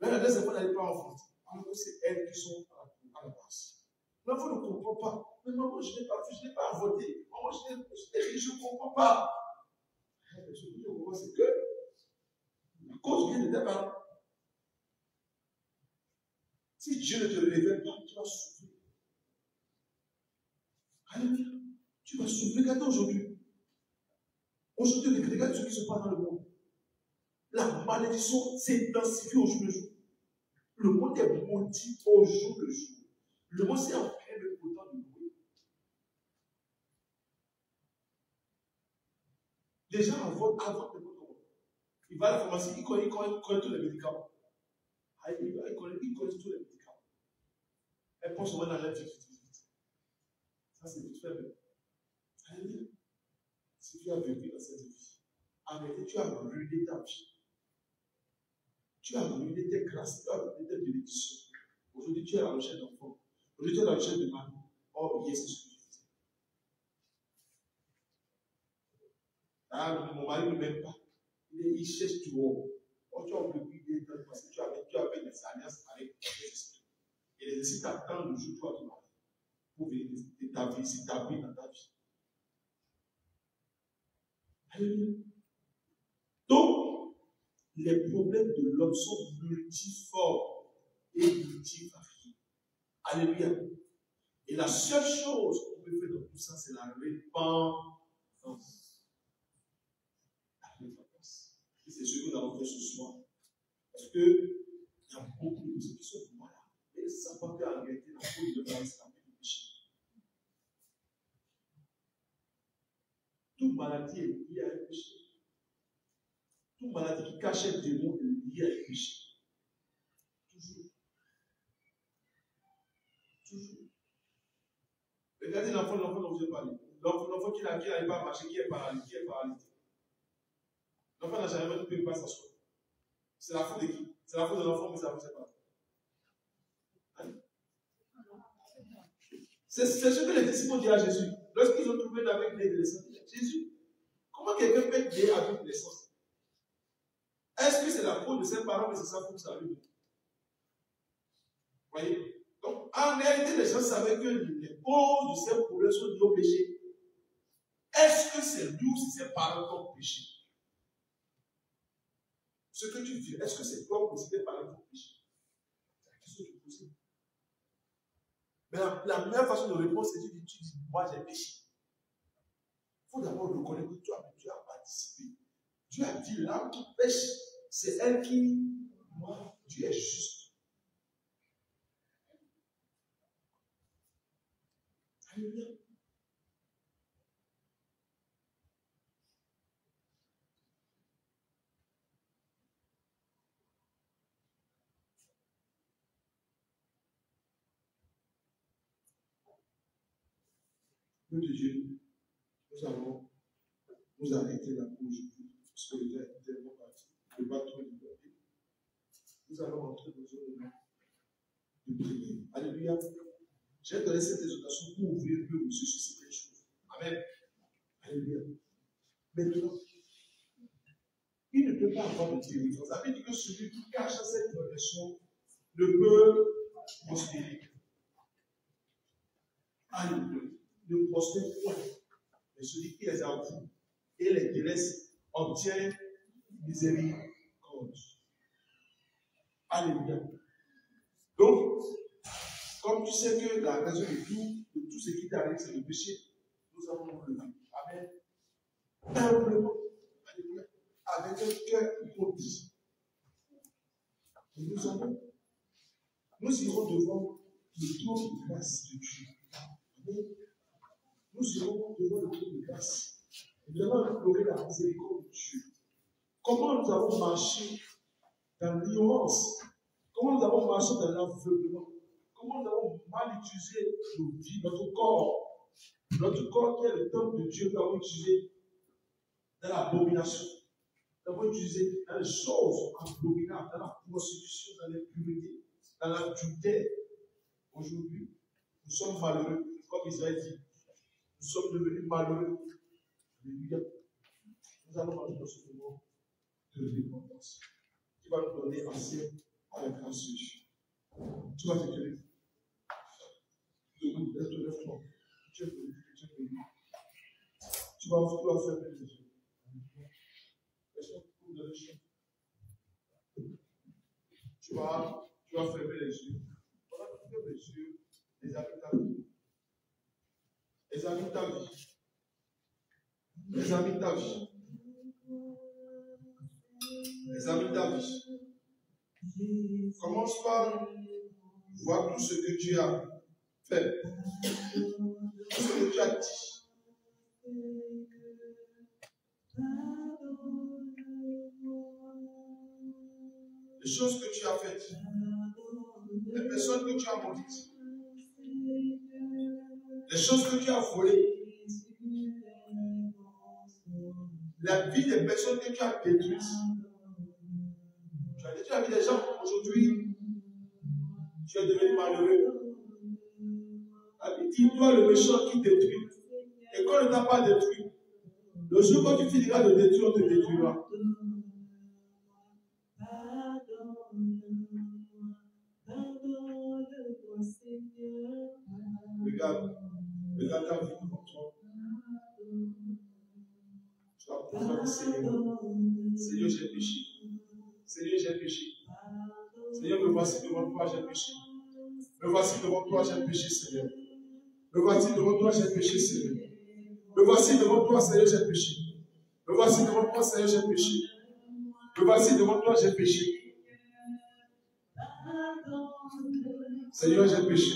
Mais les enfants n'arrivent pas en France. Alors c'est elles qui sont à la base. L'enfant ne comprend pas. Mais maman, je n'ai pas fait, je n'ai pas voté. Maman, je ne comprends pas. Ce que je c'est que la cause vient de parents. Si Dieu ne te révèle pas, tu vas souffrir. Alléluia. Tu vas souffrir. Regardez aujourd'hui. Aujourd'hui, regardez ce qui se passe dans le monde. La malédiction s'intensifie au jour le jour. Le monde est maudit au jour le jour. Le monde s'est en train de louer. Les gens avant, avant de il va à la pharmacie, il connaît, tous les médicaments. Ah, il, connaît, tous les médicaments. Elle pense souvent dans l'air vite, vite, vite. Ça, c'est vite fait. Alléluia. Si tu as vécu dans cette vie, réalité, tu as ruiné ta vie. Tu as ruiné tes grâces, tu as ruiné tes bénédictions. Aujourd'hui, tu es à la recherche d'enfants. Aujourd'hui, tu es à la recherche de mari. Oh, yes, c'est ce que je faisais. Ah, mon mari ne m'aime pas. Il, cherche haut. Oh, tu as oublié des temps parce que tu avais, tu avais des alliances avec les esprits. Et les esprits t'attendent le jour où tu vas te marier. Pour venir t'établir, s'établir dans ta vie. Alléluia. Donc, les problèmes de l'homme sont multiformes et multivariés. Alléluia. Et la seule chose qu'on peut faire dans tout ça, c'est la repentance. La repentance. Et c'est ce que nous avons fait ce soir. Parce que il y a beaucoup de personnes qui sont malades. Et savent pas qu'en réalité, la cause de la c'est la. Toute maladie est liée à un péché. Toute maladie qui cache un démon est liée à un péché. Toujours. Toujours. Regardez l'enfant, l'enfant dont je parlé. L'enfant qui n'arrive pas à marcher, qui est paralysé. Qui est paralysé. L'enfant n'a jamais peut pas s'asseoir. C'est la faute de qui? C'est la faute de l'enfant, mais ça ne pas. C'est ce que les disciples ont dit à Jésus. Lorsqu'ils ont trouvé les naissance, Jésus, comment quelqu'un peut né avec naissance Est-ce que c'est la faute de ses parents, mais c'est que ça lui Voyez? Donc, en réalité, les gens savaient que les causes de ces problèmes sont liées au péché. Est-ce que c'est nous ou c'est ses parents qui ont péché? Ce que tu dis, est-ce que c'est toi ou c'est tes parents qui ont péché? C'est la question que tu poses. Mais la, meilleure façon de répondre, c'est de dire, tu dis, moi j'ai péché. Il faut d'abord reconnaître que as, tu as participé. Dieu a dit, l'âme qui pêche, c'est elle qui moi. Tu es juste. Alléluia. Nous de Dieu, nous allons nous arrêter là pour aujourd'hui, parce que le temps est tellement parti, ne pas trop développer. Nous allons entrer dans un moment de. Alléluia. J'ai donné cette exhortation pour ouvrir le vous susciter les choses. Amen. Alléluia. Maintenant, il ne peut pas avoir de délivrance. Ça veut dire que celui qui cache cette relation ne peut prospérer. Alléluia ne prospère point. Mais celui qui les avoue et les délaisse obtient miséricorde. Alléluia. Donc, comme tu sais que la raison de tout, de tout ce qui t'arrive, c'est le péché, nous avons le Amen. Alléluia. Avec un cœur hypocrite. Et nous nous irons devant le trône de grâce de Dieu. Nous irons devant le trône de grâce. Nous allons implorer la miséricorde de Dieu. Comment nous avons marché dans l'ignorance? Comment nous avons marché dans l'aveuglement? Comment nous avons mal utilisé nos vies, notre corps? Notre corps qui est le temple de Dieu, nous l'avons utilisé dans l'abomination. Nous l'avons utilisé dans les choses abominables, dans la prostitution, dans l'impunité, dans l'adultère. Aujourd'hui, nous sommes malheureux, comme Israël dit. Nous sommes devenus malheureux. Nous allons aller dans ce moment de repentance qui va nous donner accès à la. Tu vas. Tu tu. Tu vas, tu vas les champ. Tu vas, tu vas fermer les yeux. Voilà, tu fermes les yeux, les habitants. Examine ta vie. Examine ta vie. Examine ta vie. Commence par voir tout ce que tu as fait. Tout ce que tu as dit. Les choses que tu as faites. Les personnes que tu as maudites les choses que tu as volées, la vie des personnes que tu as détruites. Tu as détruit la vie des gens. Aujourd'hui, tu es devenu malheureux. Dis-toi le méchant qui détruit. Et quand on ne t'a pas détruit, le jour où tu finiras de détruire, on te détruira. Regarde. Regarde ta vie devant toi. Seigneur, Seigneur, j'ai péché. Seigneur, j'ai péché. Seigneur, me voici devant toi, j'ai péché. Me voici devant toi, j'ai péché, Seigneur. Me voici devant toi, j'ai péché, Seigneur. Me voici devant toi, Seigneur, j'ai péché. Me voici devant toi, Seigneur, j'ai péché. Me voici devant toi, j'ai péché. Seigneur, j'ai péché.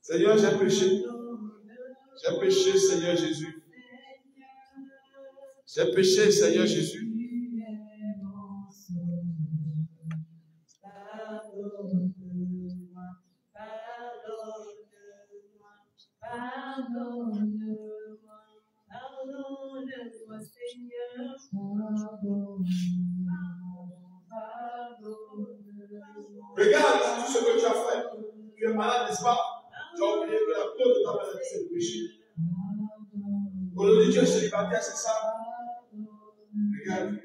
Seigneur, j'ai péché. J'ai péché, Seigneur Jésus. J'ai péché, Seigneur Jésus. C'est ça? Regarde.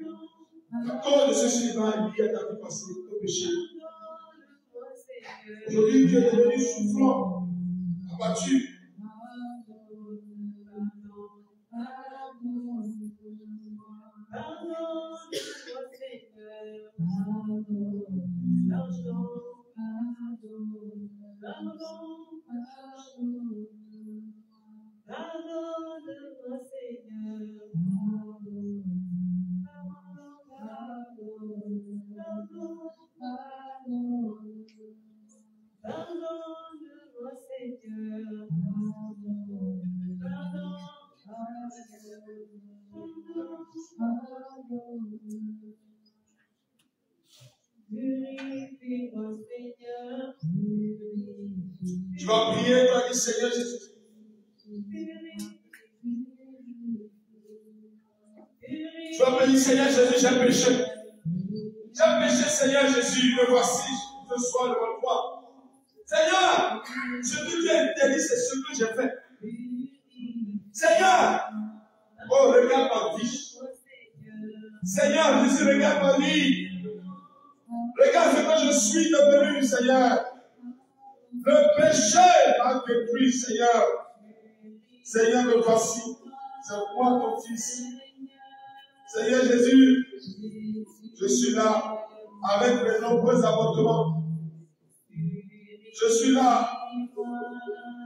La cause de ce célibat est liée à ta vie passée, au péché. Aujourd'hui, tu es devenu souffrant, abattu. Me voici ce soir devant toi. Seigneur, ce que tu as interdit, c'est ce que j'ai fait. Seigneur, oh, regarde ma vie. Seigneur, Jésus, regarde ma vie. Regarde ce que je suis devenu, Seigneur. Le péché m'a détruit, Seigneur. Seigneur, me voici. C'est moi, ton fils. Seigneur Jésus, je suis là avec mes nombreux avortements. Je suis là,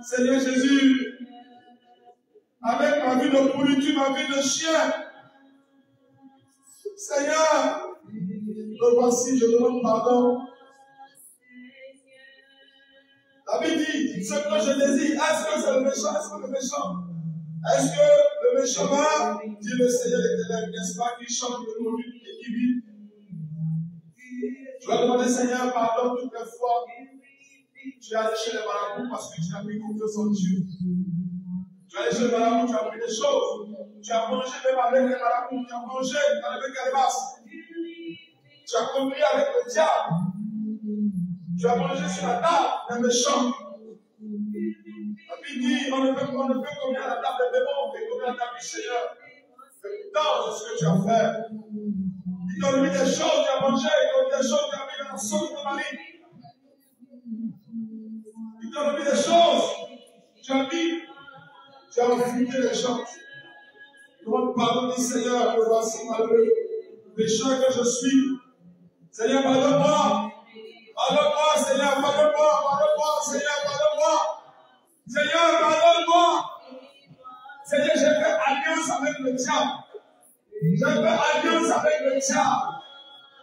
Seigneur Jésus, avec ma vie de pourriture, ma vie de chien. Seigneur, me voici, je demande pardon. David dit, ce que je désire, est-ce que c'est le méchant, est-ce que le méchant? Est-ce que le méchant va? Dit le Seigneur éternel, n'est-ce pas, qui chante nos vies et qui vit? Je vais demander, Seigneur, pardon toutes les fois. Tu es allé chez les marabouts parce que tu as mis confiance en Dieu. Tu es allé chez les marabouts, tu as pris des choses. Tu as mangé même avec les marabouts, tu as mangé avec Calibas. Tu as compris avec le diable. Tu as mangé sur la table des méchants. La Bible dit, on ne peut, on ne peut combien la table des démons, mais combien la table du Seigneur. C'est temps de ce que tu as fait. Il t'a mis des choses, tu as mangé, il t'a mis des choses, as mis dans la sauce de mari. Il t'a mis des choses, tu as mis, tu as refusé les choses. Demande pardon, dis Seigneur, me voici malheureux, pécheur que je suis. Seigneur, pardonne-moi. Pardonne-moi, Seigneur, pardonne-moi, pardonne-moi, Seigneur, pardonne-moi. Seigneur, pardonne-moi. Seigneur, j'ai fait alliance avec le diable. J'ai fait alliance avec le diable.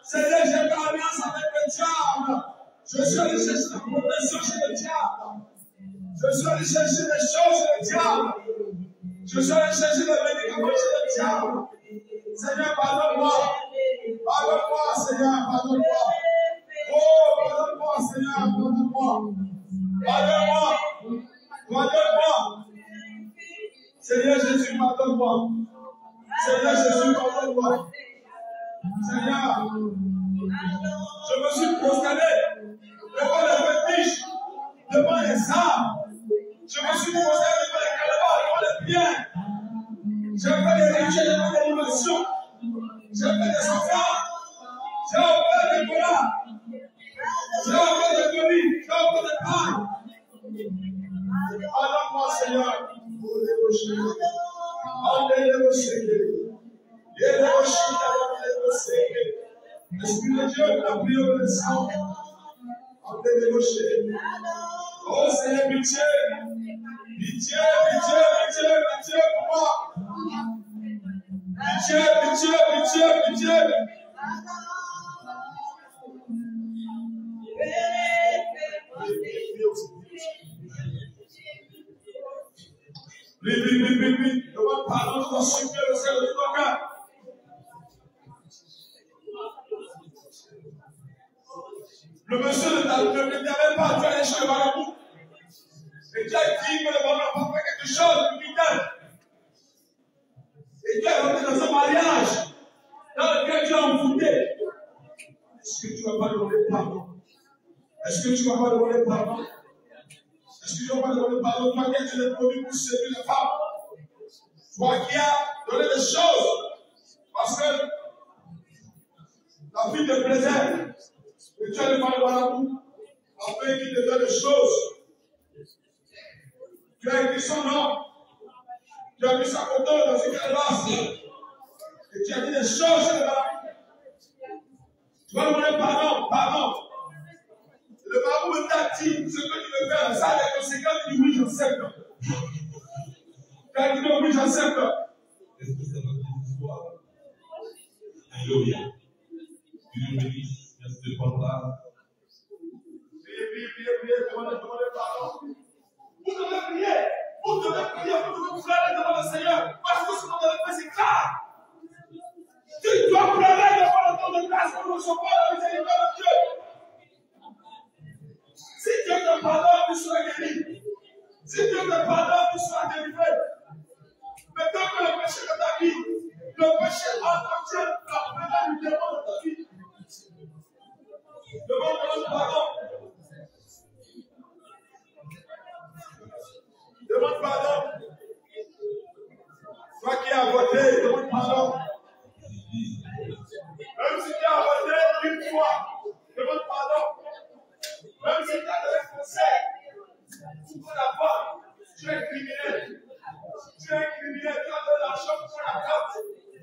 Seigneur, j'ai fait alliance avec le diable. Je suis allé chercher la protection chez le diable. Je suis allé chercher des choses chez le diable. Je suis allé chercher des médicaments chez le diable. Seigneur, pardonne-moi. Pardonne-moi, Seigneur, pardonne-moi. Oh, pardonne-moi, Seigneur, pardonne-moi. Pardonne-moi. Pardonne-moi. Seigneur Jésus, pardonne-moi. Seigneur Jésus, pardonne-moi. Seigneur, je me suis prosterné devant les fétiches, devant les arbres. Je me suis prosterné devant les calabas, devant les biens. J'ai fait des rituels, devant des innovations. J'ai fait des enfants. J'ai offert des colères. J'ai offert des colis. J'ai offert des pailles. Pardonne-moi, Seigneur. Oh, les rochers. Esprit de Dieu, la prière de sang. Oh, les rochers. Oh, Seigneur, pitié. Pitié, pitié, pitié, pitié pour moi. Pitié, pitié, pitié, pitié. Oui, oui. Demande pardon de ton supplier le ciel de ton cœur. Le monsieur ne t'avait pas, tu allais chez le marabout. Et tu as dit que le marabout a fait quelque chose de vital. Et tu es rentré dans un mariage dans lequel tu as envoûté. Est-ce que tu ne vas pas demander pardon? Est-ce que tu ne vas pas demander pardon? Vas pas demander pardon? Toi qui as été produit pour servir les femmes. Toi qui as donné des choses. Parce que la vie te plaisait. Et tu as demandé marabout afin qu'il te donne des choses. Tu as écrit son nom. Tu as mis sa photo dans une calebasse. Et tu as dit des choses le marabout. Tu vas demander pardon, pardon. Le marabout t'a dit ce que tu veux faire, ça a des conséquences. Il dit oui, j'accepte. Quand il dit oui, j'accepte. Est-ce que ça va te histoire? Alléluia. Dieu nous bénisse. Merci de prendre là. Priez, priez, priez, priez. Demandez, demandez pardon. Vous devez prier. Vous devez prier. Vous devez vous pleurer devant le Seigneur. Parce que ce qu'on devait faire, c'est grave. Tu dois pleurer devant le temps de grâce pour nous sauver la miséricorde de Dieu. Si Dieu te pardonne, tu seras guéri. Si Dieu te pardonne, tu seras délivré. Mais tant que le péché de ta vie, le péché entretient la présence du démon de ta vie. demande pardon. Demande pardon. Toi qui as voté, demande pardon. Même si tu as voté une fois, demande pardon. Même si tu as français, tu peux l'avoir. Tu es criminel. Tu es criminel, tu as de l'argent pour la carte.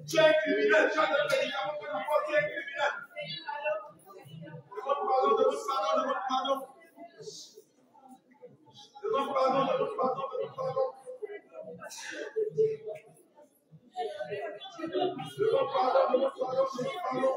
Tu es criminel, tu as de médicaments pour la porte, tu es criminel. Demande pardon, demande pardon, demande pardon. Demande pardon, demande pardon, demande pardon. Demande pardon, demande pardon, demande pardon.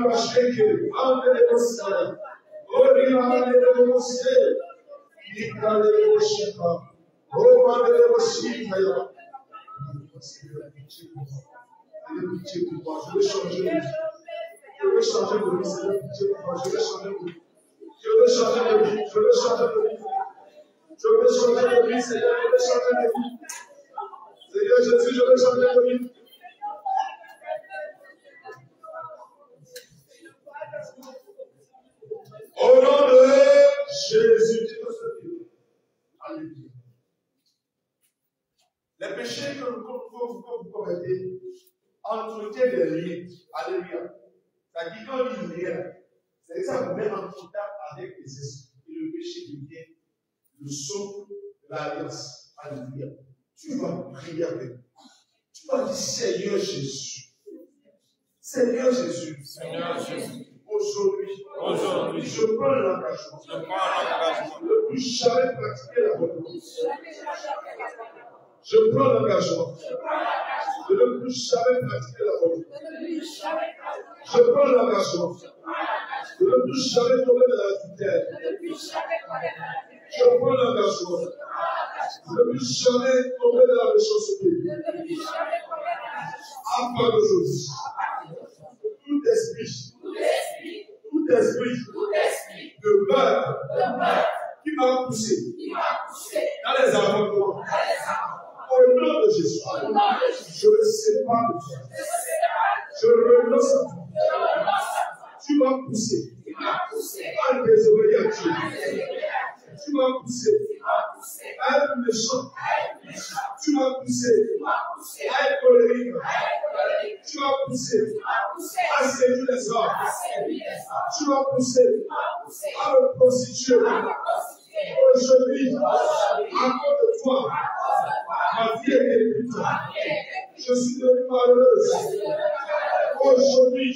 Oh. Je vais changer de vie. Je changer. Je vais changer. Je vais changer. Je changer. Je vais changer de vie, Seigneur. Je vais changer de vie. Seigneur Jésus, je vais changer de vie. Au nom de Jésus, Alléluia. Les péchés que vous, commettez entretiennent des liens. Alléluia. C'est-à-dire quand il lien, c'est ça vous met en contact avec les esprits. Et le péché devient le son de l'alliance. Alléluia. Tu vas prier avec moi. Tu vas dire Seigneur Jésus. Seigneur Jésus. Seigneur Jésus. Aujourd'hui, je prends l'engagement je prends l'engagement de ne plus jamais pratiquer la volonté. Je prends l'engagement de ne plus jamais pratiquer la volonté. Je prends l'engagement de ne plus jamais tomber dans la tutelle. Je prends l'engagement de ne plus jamais tomber dans la méchanceté. À part d'aujourd'hui, tout esprit, tout esprit de meurtre qui m'a poussé. Dans les avortements, au nom de Jésus, je me sépare de toi. Je renonce à toi. Tu m'as poussé. À désobéir à Dieu. Tu m'as poussé à être méchant. Tu m'as poussé à être colérique. Tu m'as poussé à séduire les hommes. Tu m'as poussé à me prostituer. Aujourd'hui, à cause de toi, ma vie est détruite. Je suis devenue malheureuse. Aujourd'hui,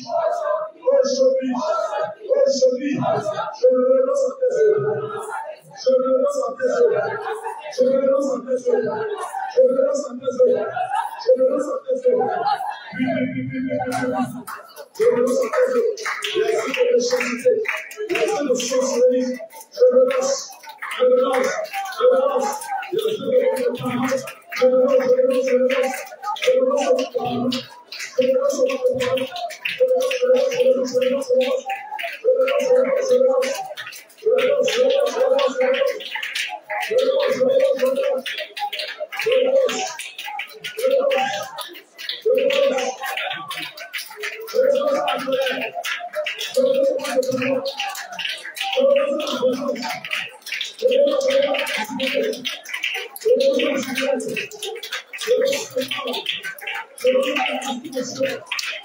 aujourd'hui, aujourd'hui, je renonce à tes œuvres. Je renonce à tes œuvres. Je renonce à tes œuvres. Je renonce à tes. Je renonce à tes œuvres. Oui, oui, oui. Je renonce à tes de de je renonce. Je renonce. Je de je renonce, je renonce, je renonce. Je renonce. Je renonce à ta parole. Je je renonce, je renonce, je renonce, je je renonce,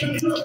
Thank you.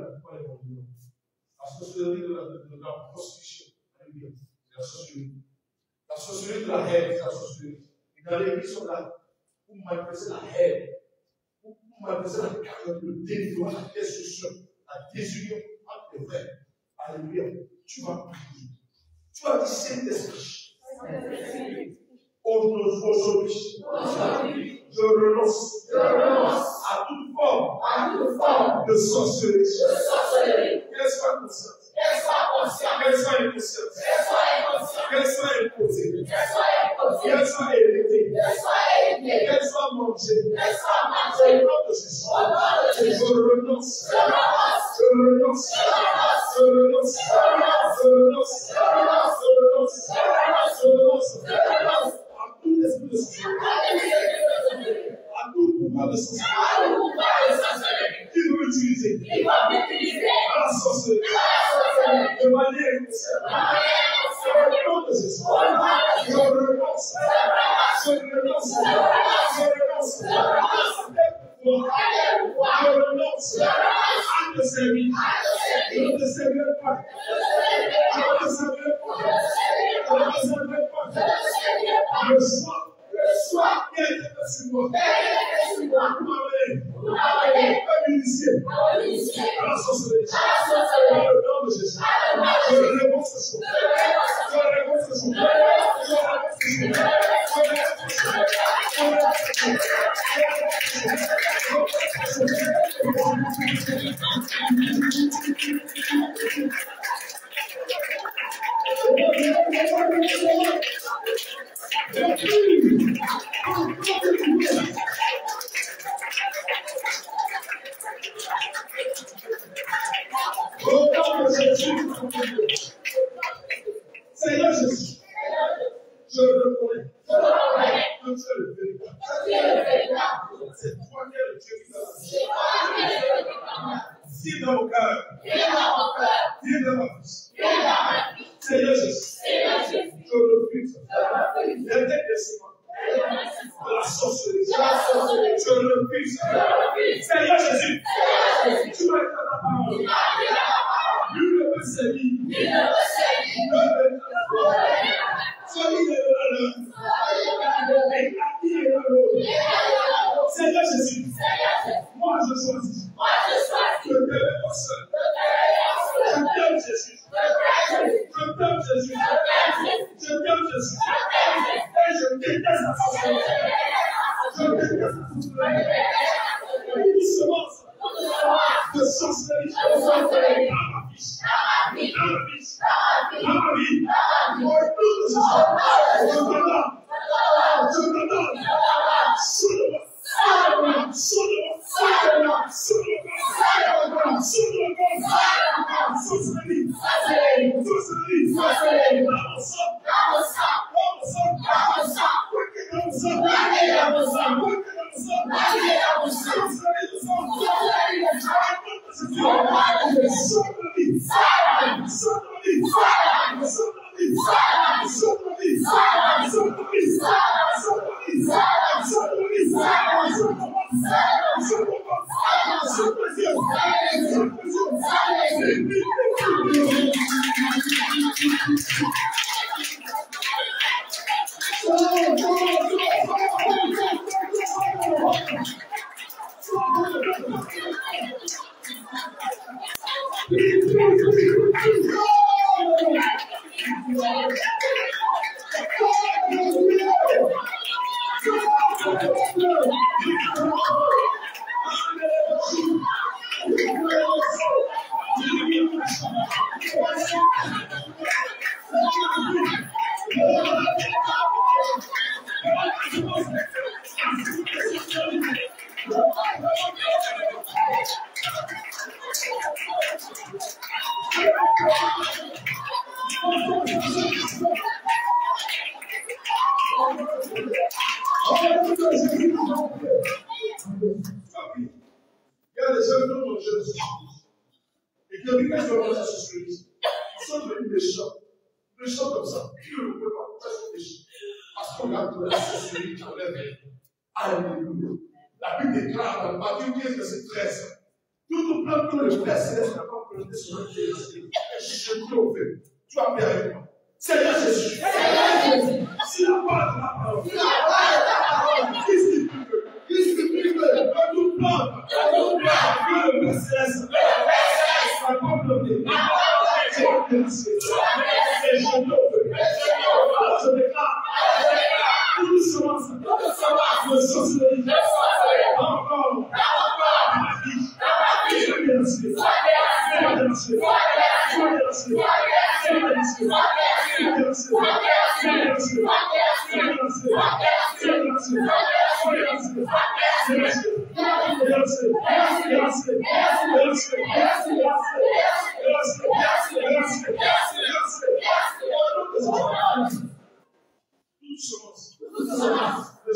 La de la, de la prostitution, la. La sorcellerie de la haine, la sorcellerie. Pour la haine, pour la carrière, la la désunion entre les. Alléluia. Tu vas prier. Tu vas dire Saint-Esprit. Aujourd'hui, je renonce à toute forme de sorcellerie. Qu'elle soit consciente, qu'elle soit inconsciente, qu'elle soit imposée, qu'elle soit héritée, qu'elle soit mangée. Au nom de Jésus, je renonce, je renonce, je renonce, je renonce, je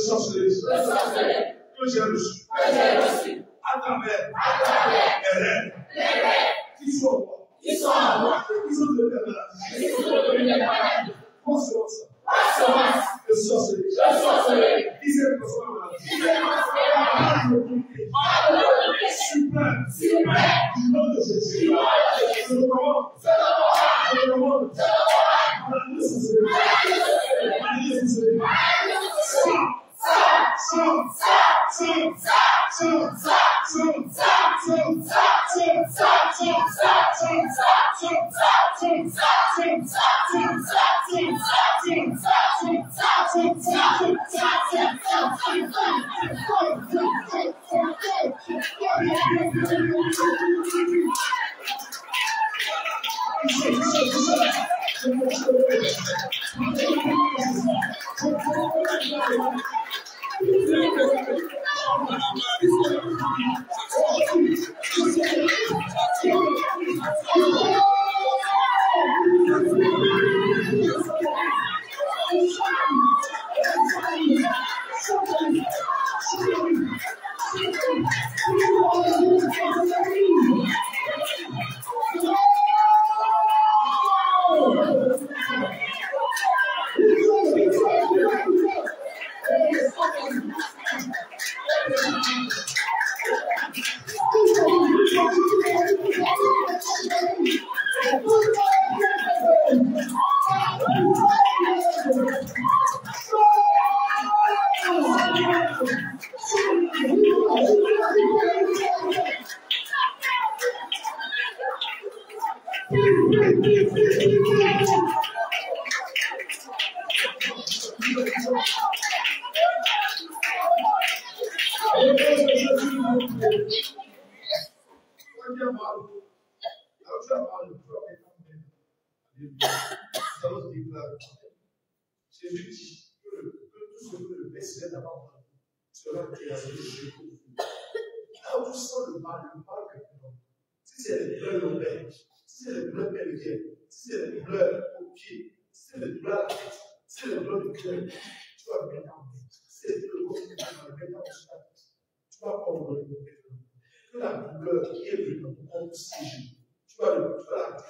sócio deles. Eu sou sócio deles. Através.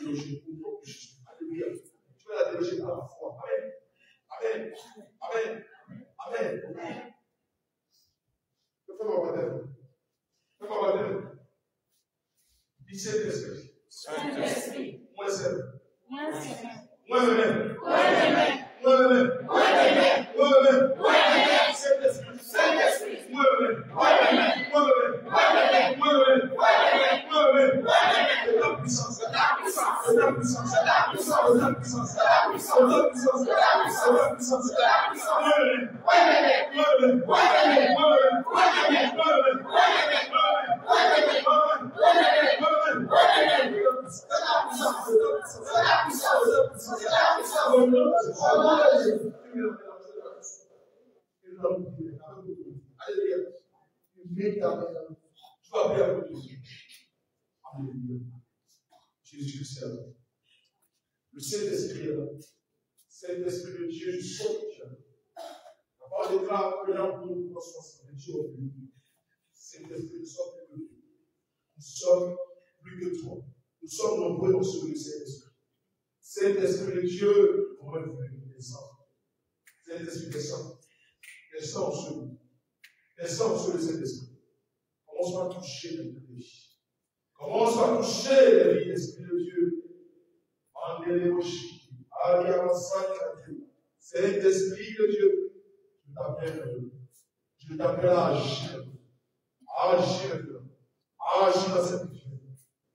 Alléluia. Tu fais la théologie par la foi. Amen. Amen. Amen. Amen. Amen. Fais-moi baptême. Fais-moi baptême. Du Saint-Esprit. Saint-Esprit. Moi seul. Moi seul. Moi-même. Moi-même. Moi-même. Moi-même. Hallelujah. Jesus yourself. le Saint-Esprit est là. Saint-Esprit de Dieu, nous sommes La parole déclare que l'on nous soixante jours. Saint-Esprit, nous sommes plus que Dieu. Nous sommes plus que toi. Nous sommes nombreux dans ce Saint-Esprit. Saint-Esprit de Dieu, revenu, descend. Saint-Esprit descend. Descend sur nous. Descend sur le Saint-Esprit. Commence à toucher notre vie. Commence à toucher la vie, Esprit de Dieu de l'émotion. Alliance sacrée. Saint-Esprit de Dieu, je t'appelle. Je t'appelle à agir. Agir. Agis dans cette vie.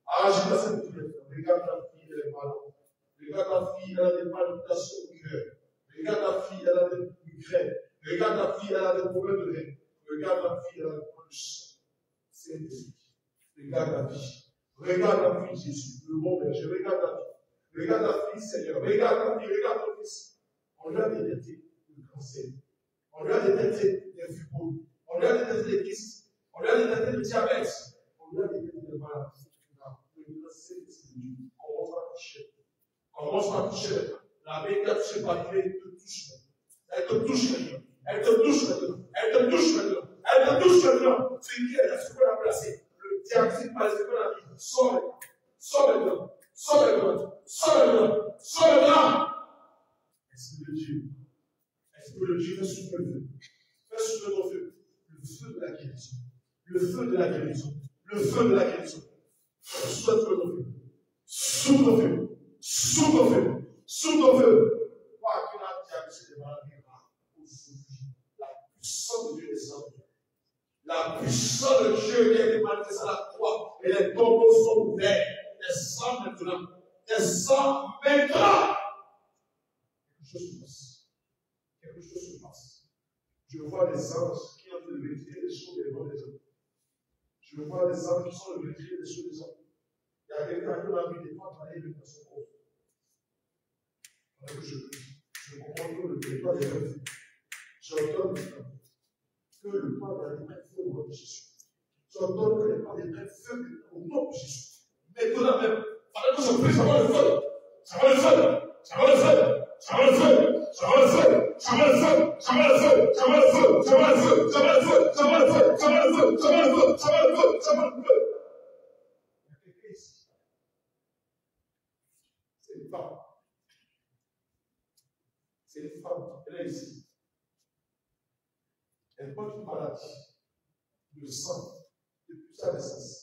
Agis dans cette vie. Regarde ta fille, elle est malade. Regarde ta fille, elle a des palpitations au cœur. Regarde ta fille, elle a des migraines. Regarde ta fille, elle a des problèmes de. Regarde ta fille, elle a des problèmes de sang. Regarde ta vie. Regarde ta vie, Jésus, le bon berger. Regarde ta vie. Regarde la fille, Seigneur. Regarde la fille, regarde ton fils. On a détecté le cancer. On lui a détecté les fibromes. On lui a détecté les kystes. On lui a le diabète. On lui a détecté les maladies. Maintenant, c'est Dieu. Commence à toucher. Commence à toucher. La vie touché par Dieu, elle te touche. Elle te touche maintenant. Elle te touche maintenant. Elle te touche maintenant. Elle te touche maintenant. Ce qui est là, ce qu'on a. Le diagnostic vie. Sors maintenant. Sors. Sauve-le, sauve-le, sauve-le. Esprit le Dieu, Esprit de Dieu, fais le feu. Fais. Le feu de la guérison. Le feu de la guérison. Le feu de la guérison. Souffle ton feu. Souffle ton feu. Souffle ton feu. Ton feu. Quoi que la diable aujourd'hui, la puissance de Dieu descend. La puissance de Dieu vient de manifester à la croix et les tombeaux sont ouverts. Descends maintenant. Maintenant. Quelque chose se passe. Quelque chose se passe. Je vois des anges qui ont de maîtriser les choses des bons des hommes. Je vois des anges qui sont de maîtriser les choses des hommes. Il y a quelqu'un qui a mis des fois travailler dans son corps. Je, je comprends que le territoire est rêves. J'entends que le pas va être feu au nom de Jésus. J'entends que le pas est feu au nom de Jésus. Maintenant même, pendant que je prie, ça va le feu. Ça va le feu. Ça va le feu. Ça va le feu. Ça va le feu. Ça va le feu. Ça va le feu. Ça va le feu. Ça va le feu. Ça va le feu. Ça va le feu. Ça va le feu. Ça va le feu. Ça va le feu. Ça va le feu. C'est une femme. C'est une femme. Elle est ici. Elle porte une maladie. Le sang. Depuis sa naissance.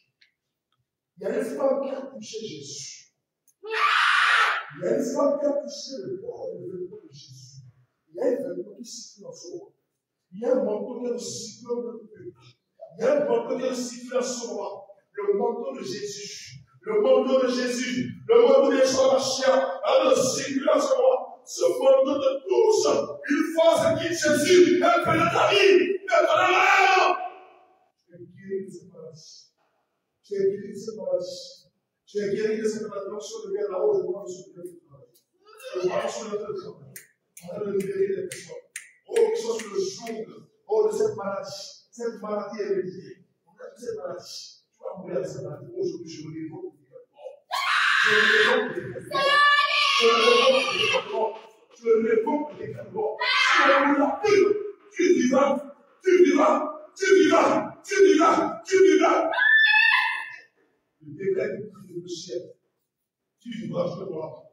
Il y a une femme qui a touché Jésus. Il y a une femme qui a touché le corps le vêtement de Jésus. Il y a un vêtement qui circule en soi. Il y a un manteau qui est aussi de Il y a un manteau qui est aussi en soi. Le manteau de Jésus. Le manteau de Jésus. Le manteau des Sorachia. Alors, circule en soi. Ce manteau de tous. Une fois ce qui Jésus, un peu de ta vie, un peu de l'âme. Et Dieu nous tu es guéri de cette maladie. Tu guéri de cette maladie. Sur le là-haut, je vois sur le. Je vois sur le travail. On va libérer les personnes. Oh, qui sont sur le joug oh, de cette maladie. Cette maladie est liée. On a cette maladie. Tu vas mourir de cette maladie. Aujourd'hui, je révoque. Je révoque. Je révoque. Je révoque. Tu vas mourir plus. Tu vivras. Tu vivras. Tu vivras. Tu vivras. Tu vivras décrète le ciel. Tu ne vois, pas.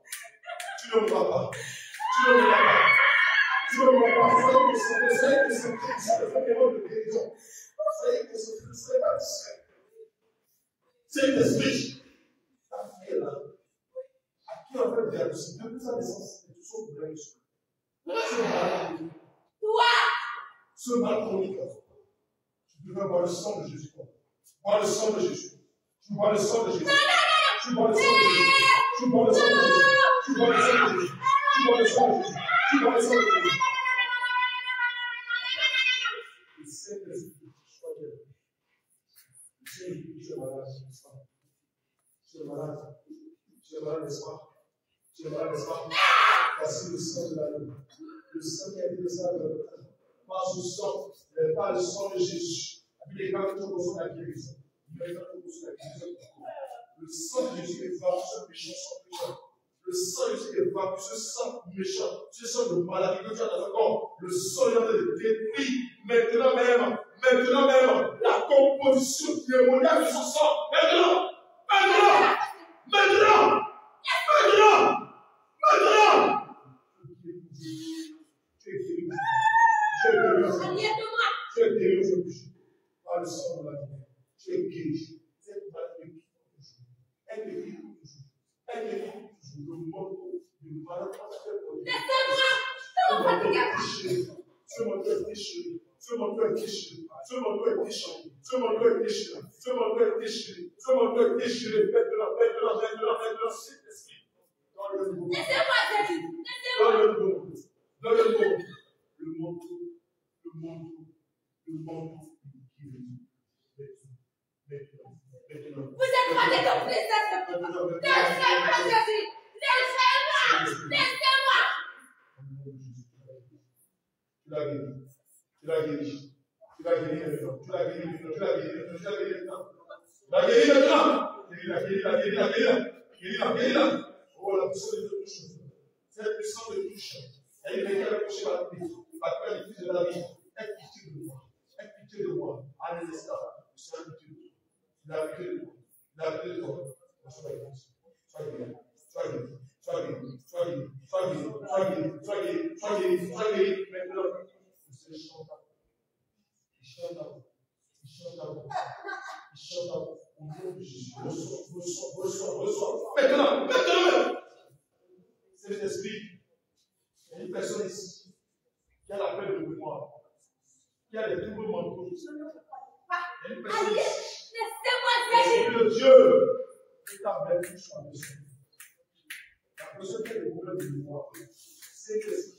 Tu ne vois pas. Tu ne vois pas. Tu ne vois pas. C'est le de guérison. C'est pas. C'est esprit. La fille là, à qui en fait diagnostic depuis sa naissance, c'est tout sauf de la naissance. Ce mal, ce mal chronique, tu voir le sang de Jésus. Voir le sang de Jésus. Tu bois le sang de Jésus. Tu bois le sang de Jésus. Tu bois le sang de Jésus. Tu bois le sang de Jésus. Tu bois le sang de Jésus. Tu bois le sang de Jésus. Le Saint-Esprit, sois tu es malade, n'est-ce pas? Tu es malade. Tu es malade, n'est-ce pas? Tu es malade, n'est-ce pas? Voici le sang de l'agneau. Le sang qui a été descendu dans le temps. Par ce sang, mais pas le sang de Jésus. La guérison. Le sang de Jésus évacue ce sans péché. Le sang de Jésus évacue ce sang méchant, ce sang de maladie que tu as dans ton corps. Le sang de détruit maintenant même, maintenant même, la composition démoniaque de ce sang. Maintenant, maintenant, de déchirer, faites de la paix, de la paix, de la de la Dans le monde. Jésus. Vous êtes de plaisir. Laissez-moi, Jésus. Laissez-moi. Laissez-moi. Tu l'as la guérilla est là. Guérilla, guérilla, guérilla, guérilla. Guérilla, guérilla. Oh, la puissance de touche. Cette puissance de touche, elle est venue approcher par la vie. Par la vie de la vie. Aie pitié de moi. Aie pitié de moi. Allez, laisse ça. Je serai pitié de toi. La pitié de moi. La pitié de toi. Sois guéri. Sois guéri. Sois guéri. Sois guéri. Sois guéri. Guéri. Chante à vous. Maintenant, maintenant, C'est esprit, il y a une personne ici qui a la peine de mémoire, qui a des troubles mentaux. Il y a une personne ici. Laissez-moi le Dieu est avec vous, La personne qui a des problèmes de mémoire, c'est l'esprit.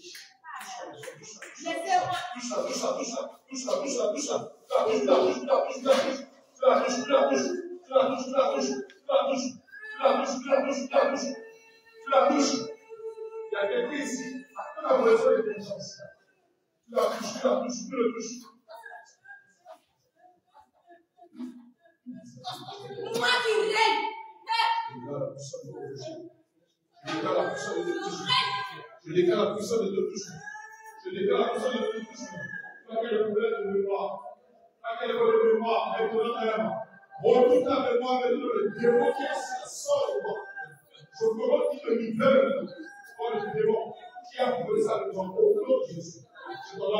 Je déclare la puissance de Dieu toujours. Je déclare que c'est le touche. Pas que le problème de mémoire. Pas que le problème de mémoire. Maintenant, Retourne la mémoire maintenant le démon qui assassine. Je demande qu'il me libère. Le qui a prouvé ça. Au de Jésus. Je t'en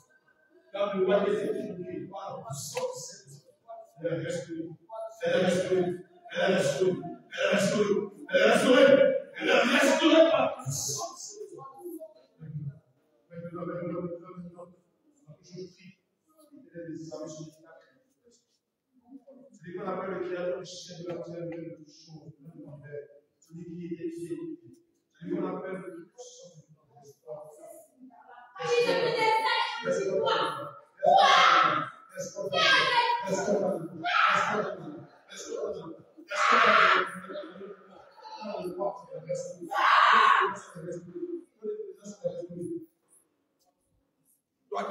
quand nous voyons par la puissance, elle est restaurée. Elle est restaurée. Elle est restaurée. Elle est restaurée. Elle est restaurée. Elle est restaurée par toi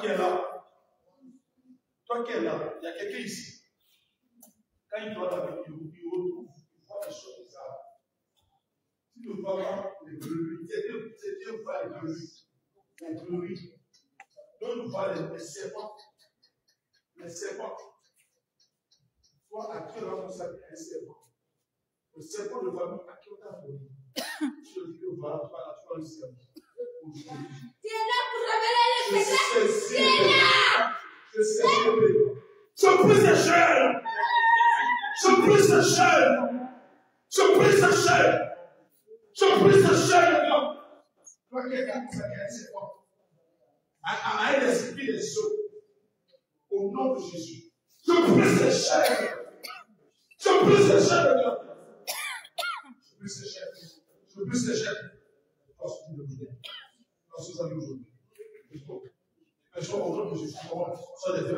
qui es là, toi qui es là, il y a quelqu'un ici. Quand il doit avec lui, il retrouve, il voit des choses bizarres. Si ne voit pas les glories, c'est Dieu voit les glories. La glorie dont nous parlons, les serpents, les serpents, toi à qui on a un serpent, le serpent de famille à qui on a donné, je dis que voilà, voilà, toi le serpent. Tu là pour révéler le secret. Tu là. Je sais que je prie sa chair. Je prie sa chair. Je prie sa chair. Je prie sa chair. Toi qui es là pour un serpent. Amarrez les épis des eaux. Au nom de Jésus. Je brise ces chaînes. Je brise ces chaînes de la Je brise ces chaînes. Je brise ces vous le vous aujourd'hui. Nom de Jésus,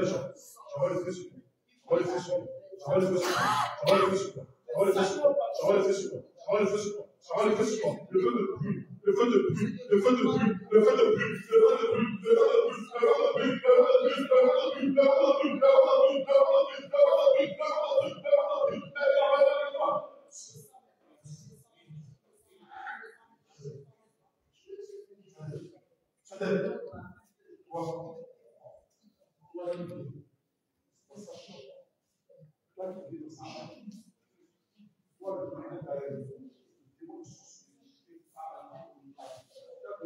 ça. J'envoie le le feu sur vous. J'envoie le feu sur vous. J'envoie le feu sur vous. J'envoie le feu sur vous. J'envoie le feu sur vous. J'envoie le feu sur vous. J'envoie le feu sur. Le feu de brûle. le feu de pute, le feu de pute, le feu de pute, le feu de pute, le feu de pute, le feu de pute, le feu de pute, le feu de pute, le feu de pute, le feu de pute,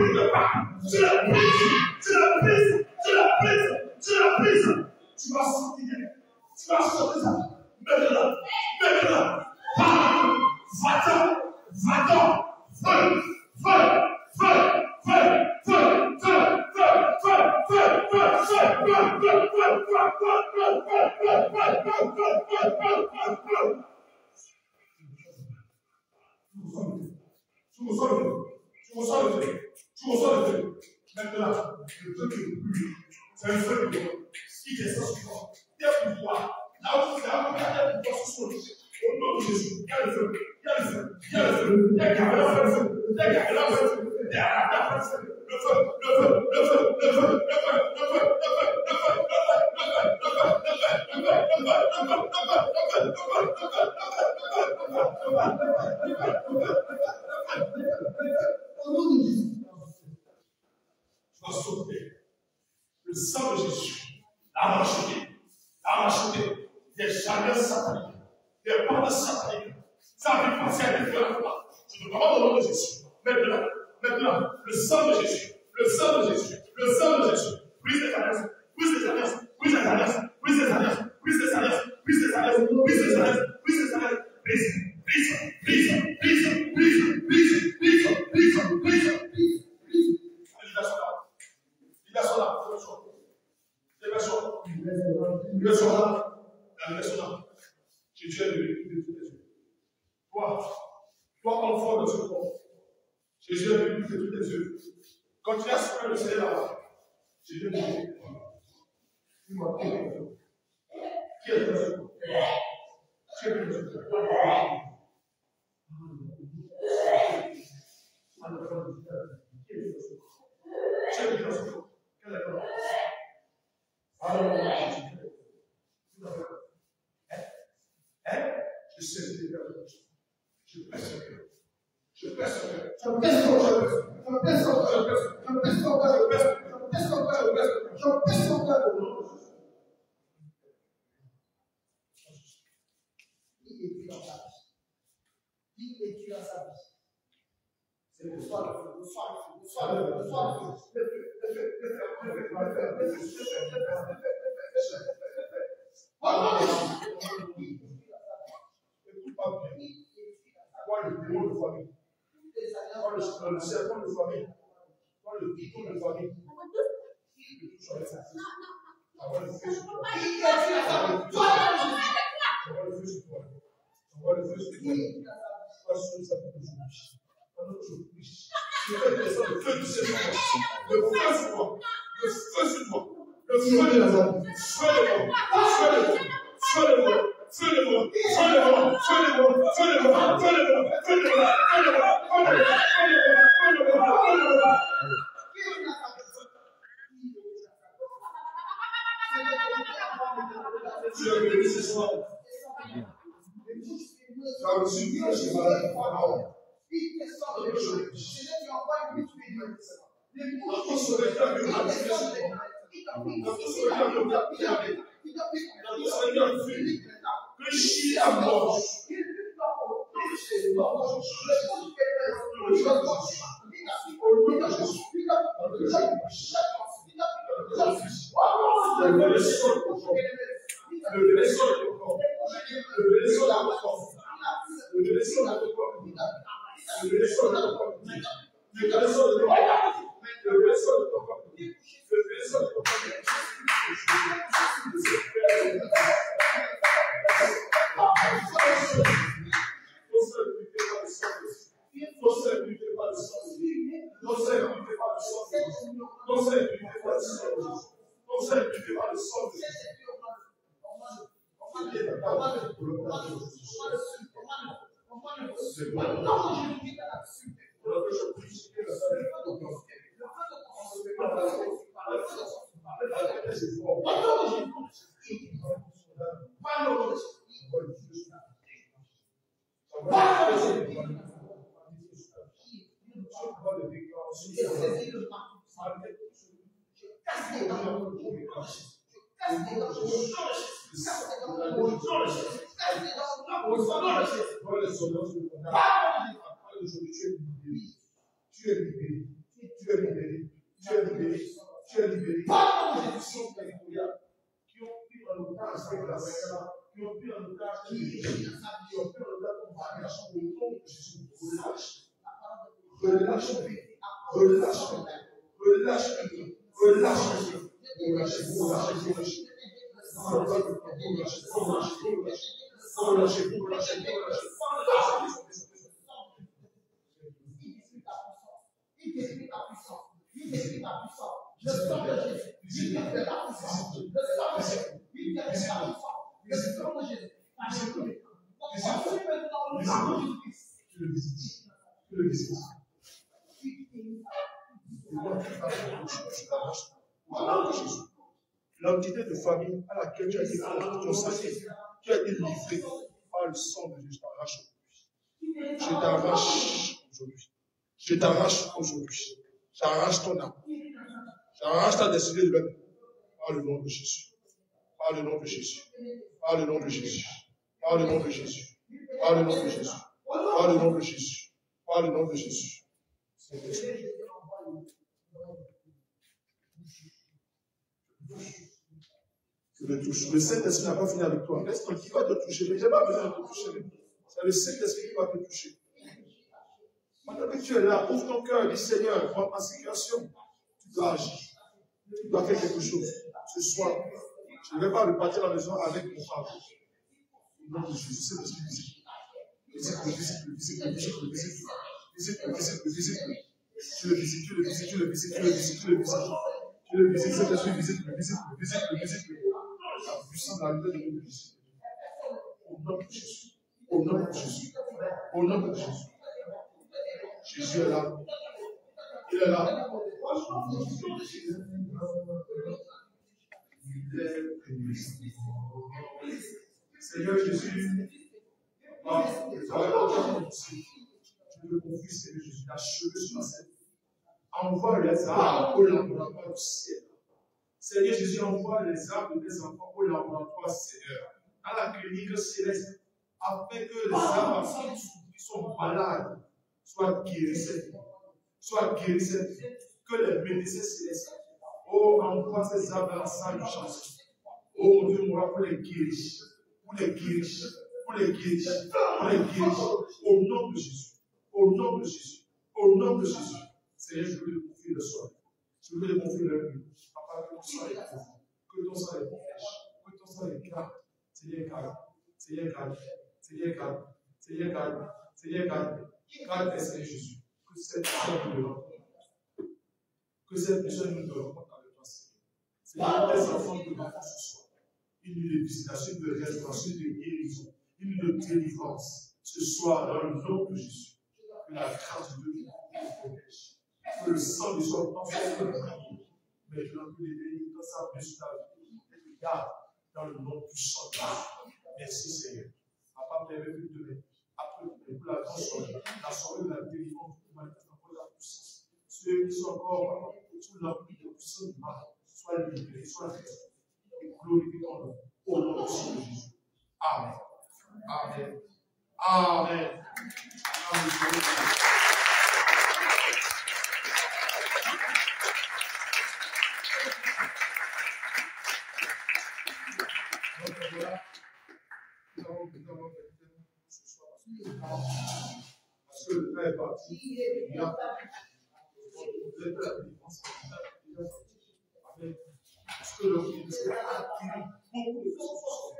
为这个规矩，这个规则。nom de Jésus. Tu es libéré. Tu es libéré. Tu es libéré. Tu es libéré. De Qui sont territoriales, qui ont pris en otage ces grâces, qui ont pris en otage qui qui ont pris en otage ton mariage au nom Jésus. Relâche. Relâche. Relâche. Relâche. Relâche. Relâche. Relâche. Relâche. Il détruit ta puissance. Il détruit ta puissance. Le sang de Jésus. Le sang de Jésus. Le sang de Jésus. Le. Tu le visites. Tu le visites. L'entité de famille à laquelle tu as été tu livré par le sang de Jésus, je t'arrache aujourd'hui. Je t'arrache aujourd'hui. Je t'arrache aujourd'hui. J'arrache ton âme. J'arrache ta destinée de même. Par le nom de Jésus. Par le nom de Jésus. Par le nom de Jésus. Par le nom de Jésus. Par le nom de Jésus. Par le nom de Jésus. Par le nom de Jésus. Que le touche. Le Saint-Esprit n'a pas fini avec toi. Reste tranquille, il va te toucher. Mais j'ai pas besoin de te toucher. C'est le Saint-Esprit qui va te toucher. Que tu es là, ouvre ton cœur, dis Seigneur, prends ma situation. Tu dois agir. Tu dois faire quelque chose. Ce soir, je ne vais pas repartir à la maison avec mon fardeau. Au nom de Jésus, c'est l'esprit visite. Visite, visite, visite, visite, visite, visite, visite. Tu le visites, tu le visites, tu le visites, tu le visites, tu le visites. Tu le visites, cet esprit visite, le visite, le visite, le visite. La puissance la lumière de visite. Au nom de Jésus. Au nom de Jésus. Au nom de Jésus. Jésus est là. Il est là. Seigneur Jésus, ah, je te confie, Seigneur Jésus, d'achever sur la scène. Envoie les arbres au laboratoire du ciel. Seigneur Jésus, envoie les arbres de tes enfants au laboratoire, Seigneur, à la clinique céleste, afin que les arbres qui sont malades soient guérissés. Soient guérissés. Que les médecins célestes, oh, envoie ces arbres dans la de. Oh, Dieu, moi, pour les guérir. Pour les guérir. Pour les guérir. Pour les guérir. Au nom de Jésus. Au nom de Jésus. Au nom de Jésus. Seigneur, je veux te confier le soir. Je veux te confier le nuit. Papa, que ton sang est profond. Que ton sang est profond. Que ton sang est calme. Seigneur, calme. Seigneur, calme. Seigneur, calme. Seigneur, calme. Seigneur, calme. Calme, Seigneur Jésus. Que cette personne nous rencontre. Que cette personne nous rencontre avec toi, Seigneur. Seigneur, tes enfants te rencontrent ce soir. Une de visitation, de restauration, de guérison. Une de délivrance. Ce soir, dans le nom de Jésus. Que la grâce de Dieu nous protège. Que le sang ne soit pas fait Maintenant que les bénis dans sa vie sur ta vie. Et te garde dans le nom puissant de. Merci Seigneur. Papa, que demain, après pour la grande la soirée de la délivrance, pour manifester encore la puissance. Ceux qui sont encore sous l'empire de mal, soient libérés, soient. Et glorifiez ton nom au nom de Jésus. Amen. Amen. Amen. Parce que le ministère a acquis beaucoup de choses.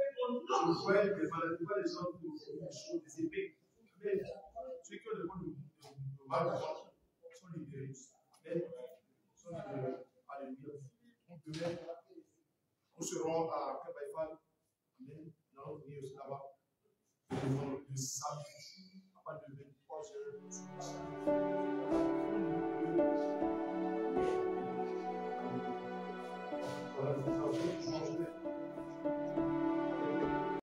Je vois les maladies, les gens qui des des épées. Mais ceux qui ont le de sont libérés. Amen. Sont libérés. Nous serons à Kabaïfal. Amen. Nous allons là-bas. Nous le samedi à partir de 23h. 我要去超市，超市。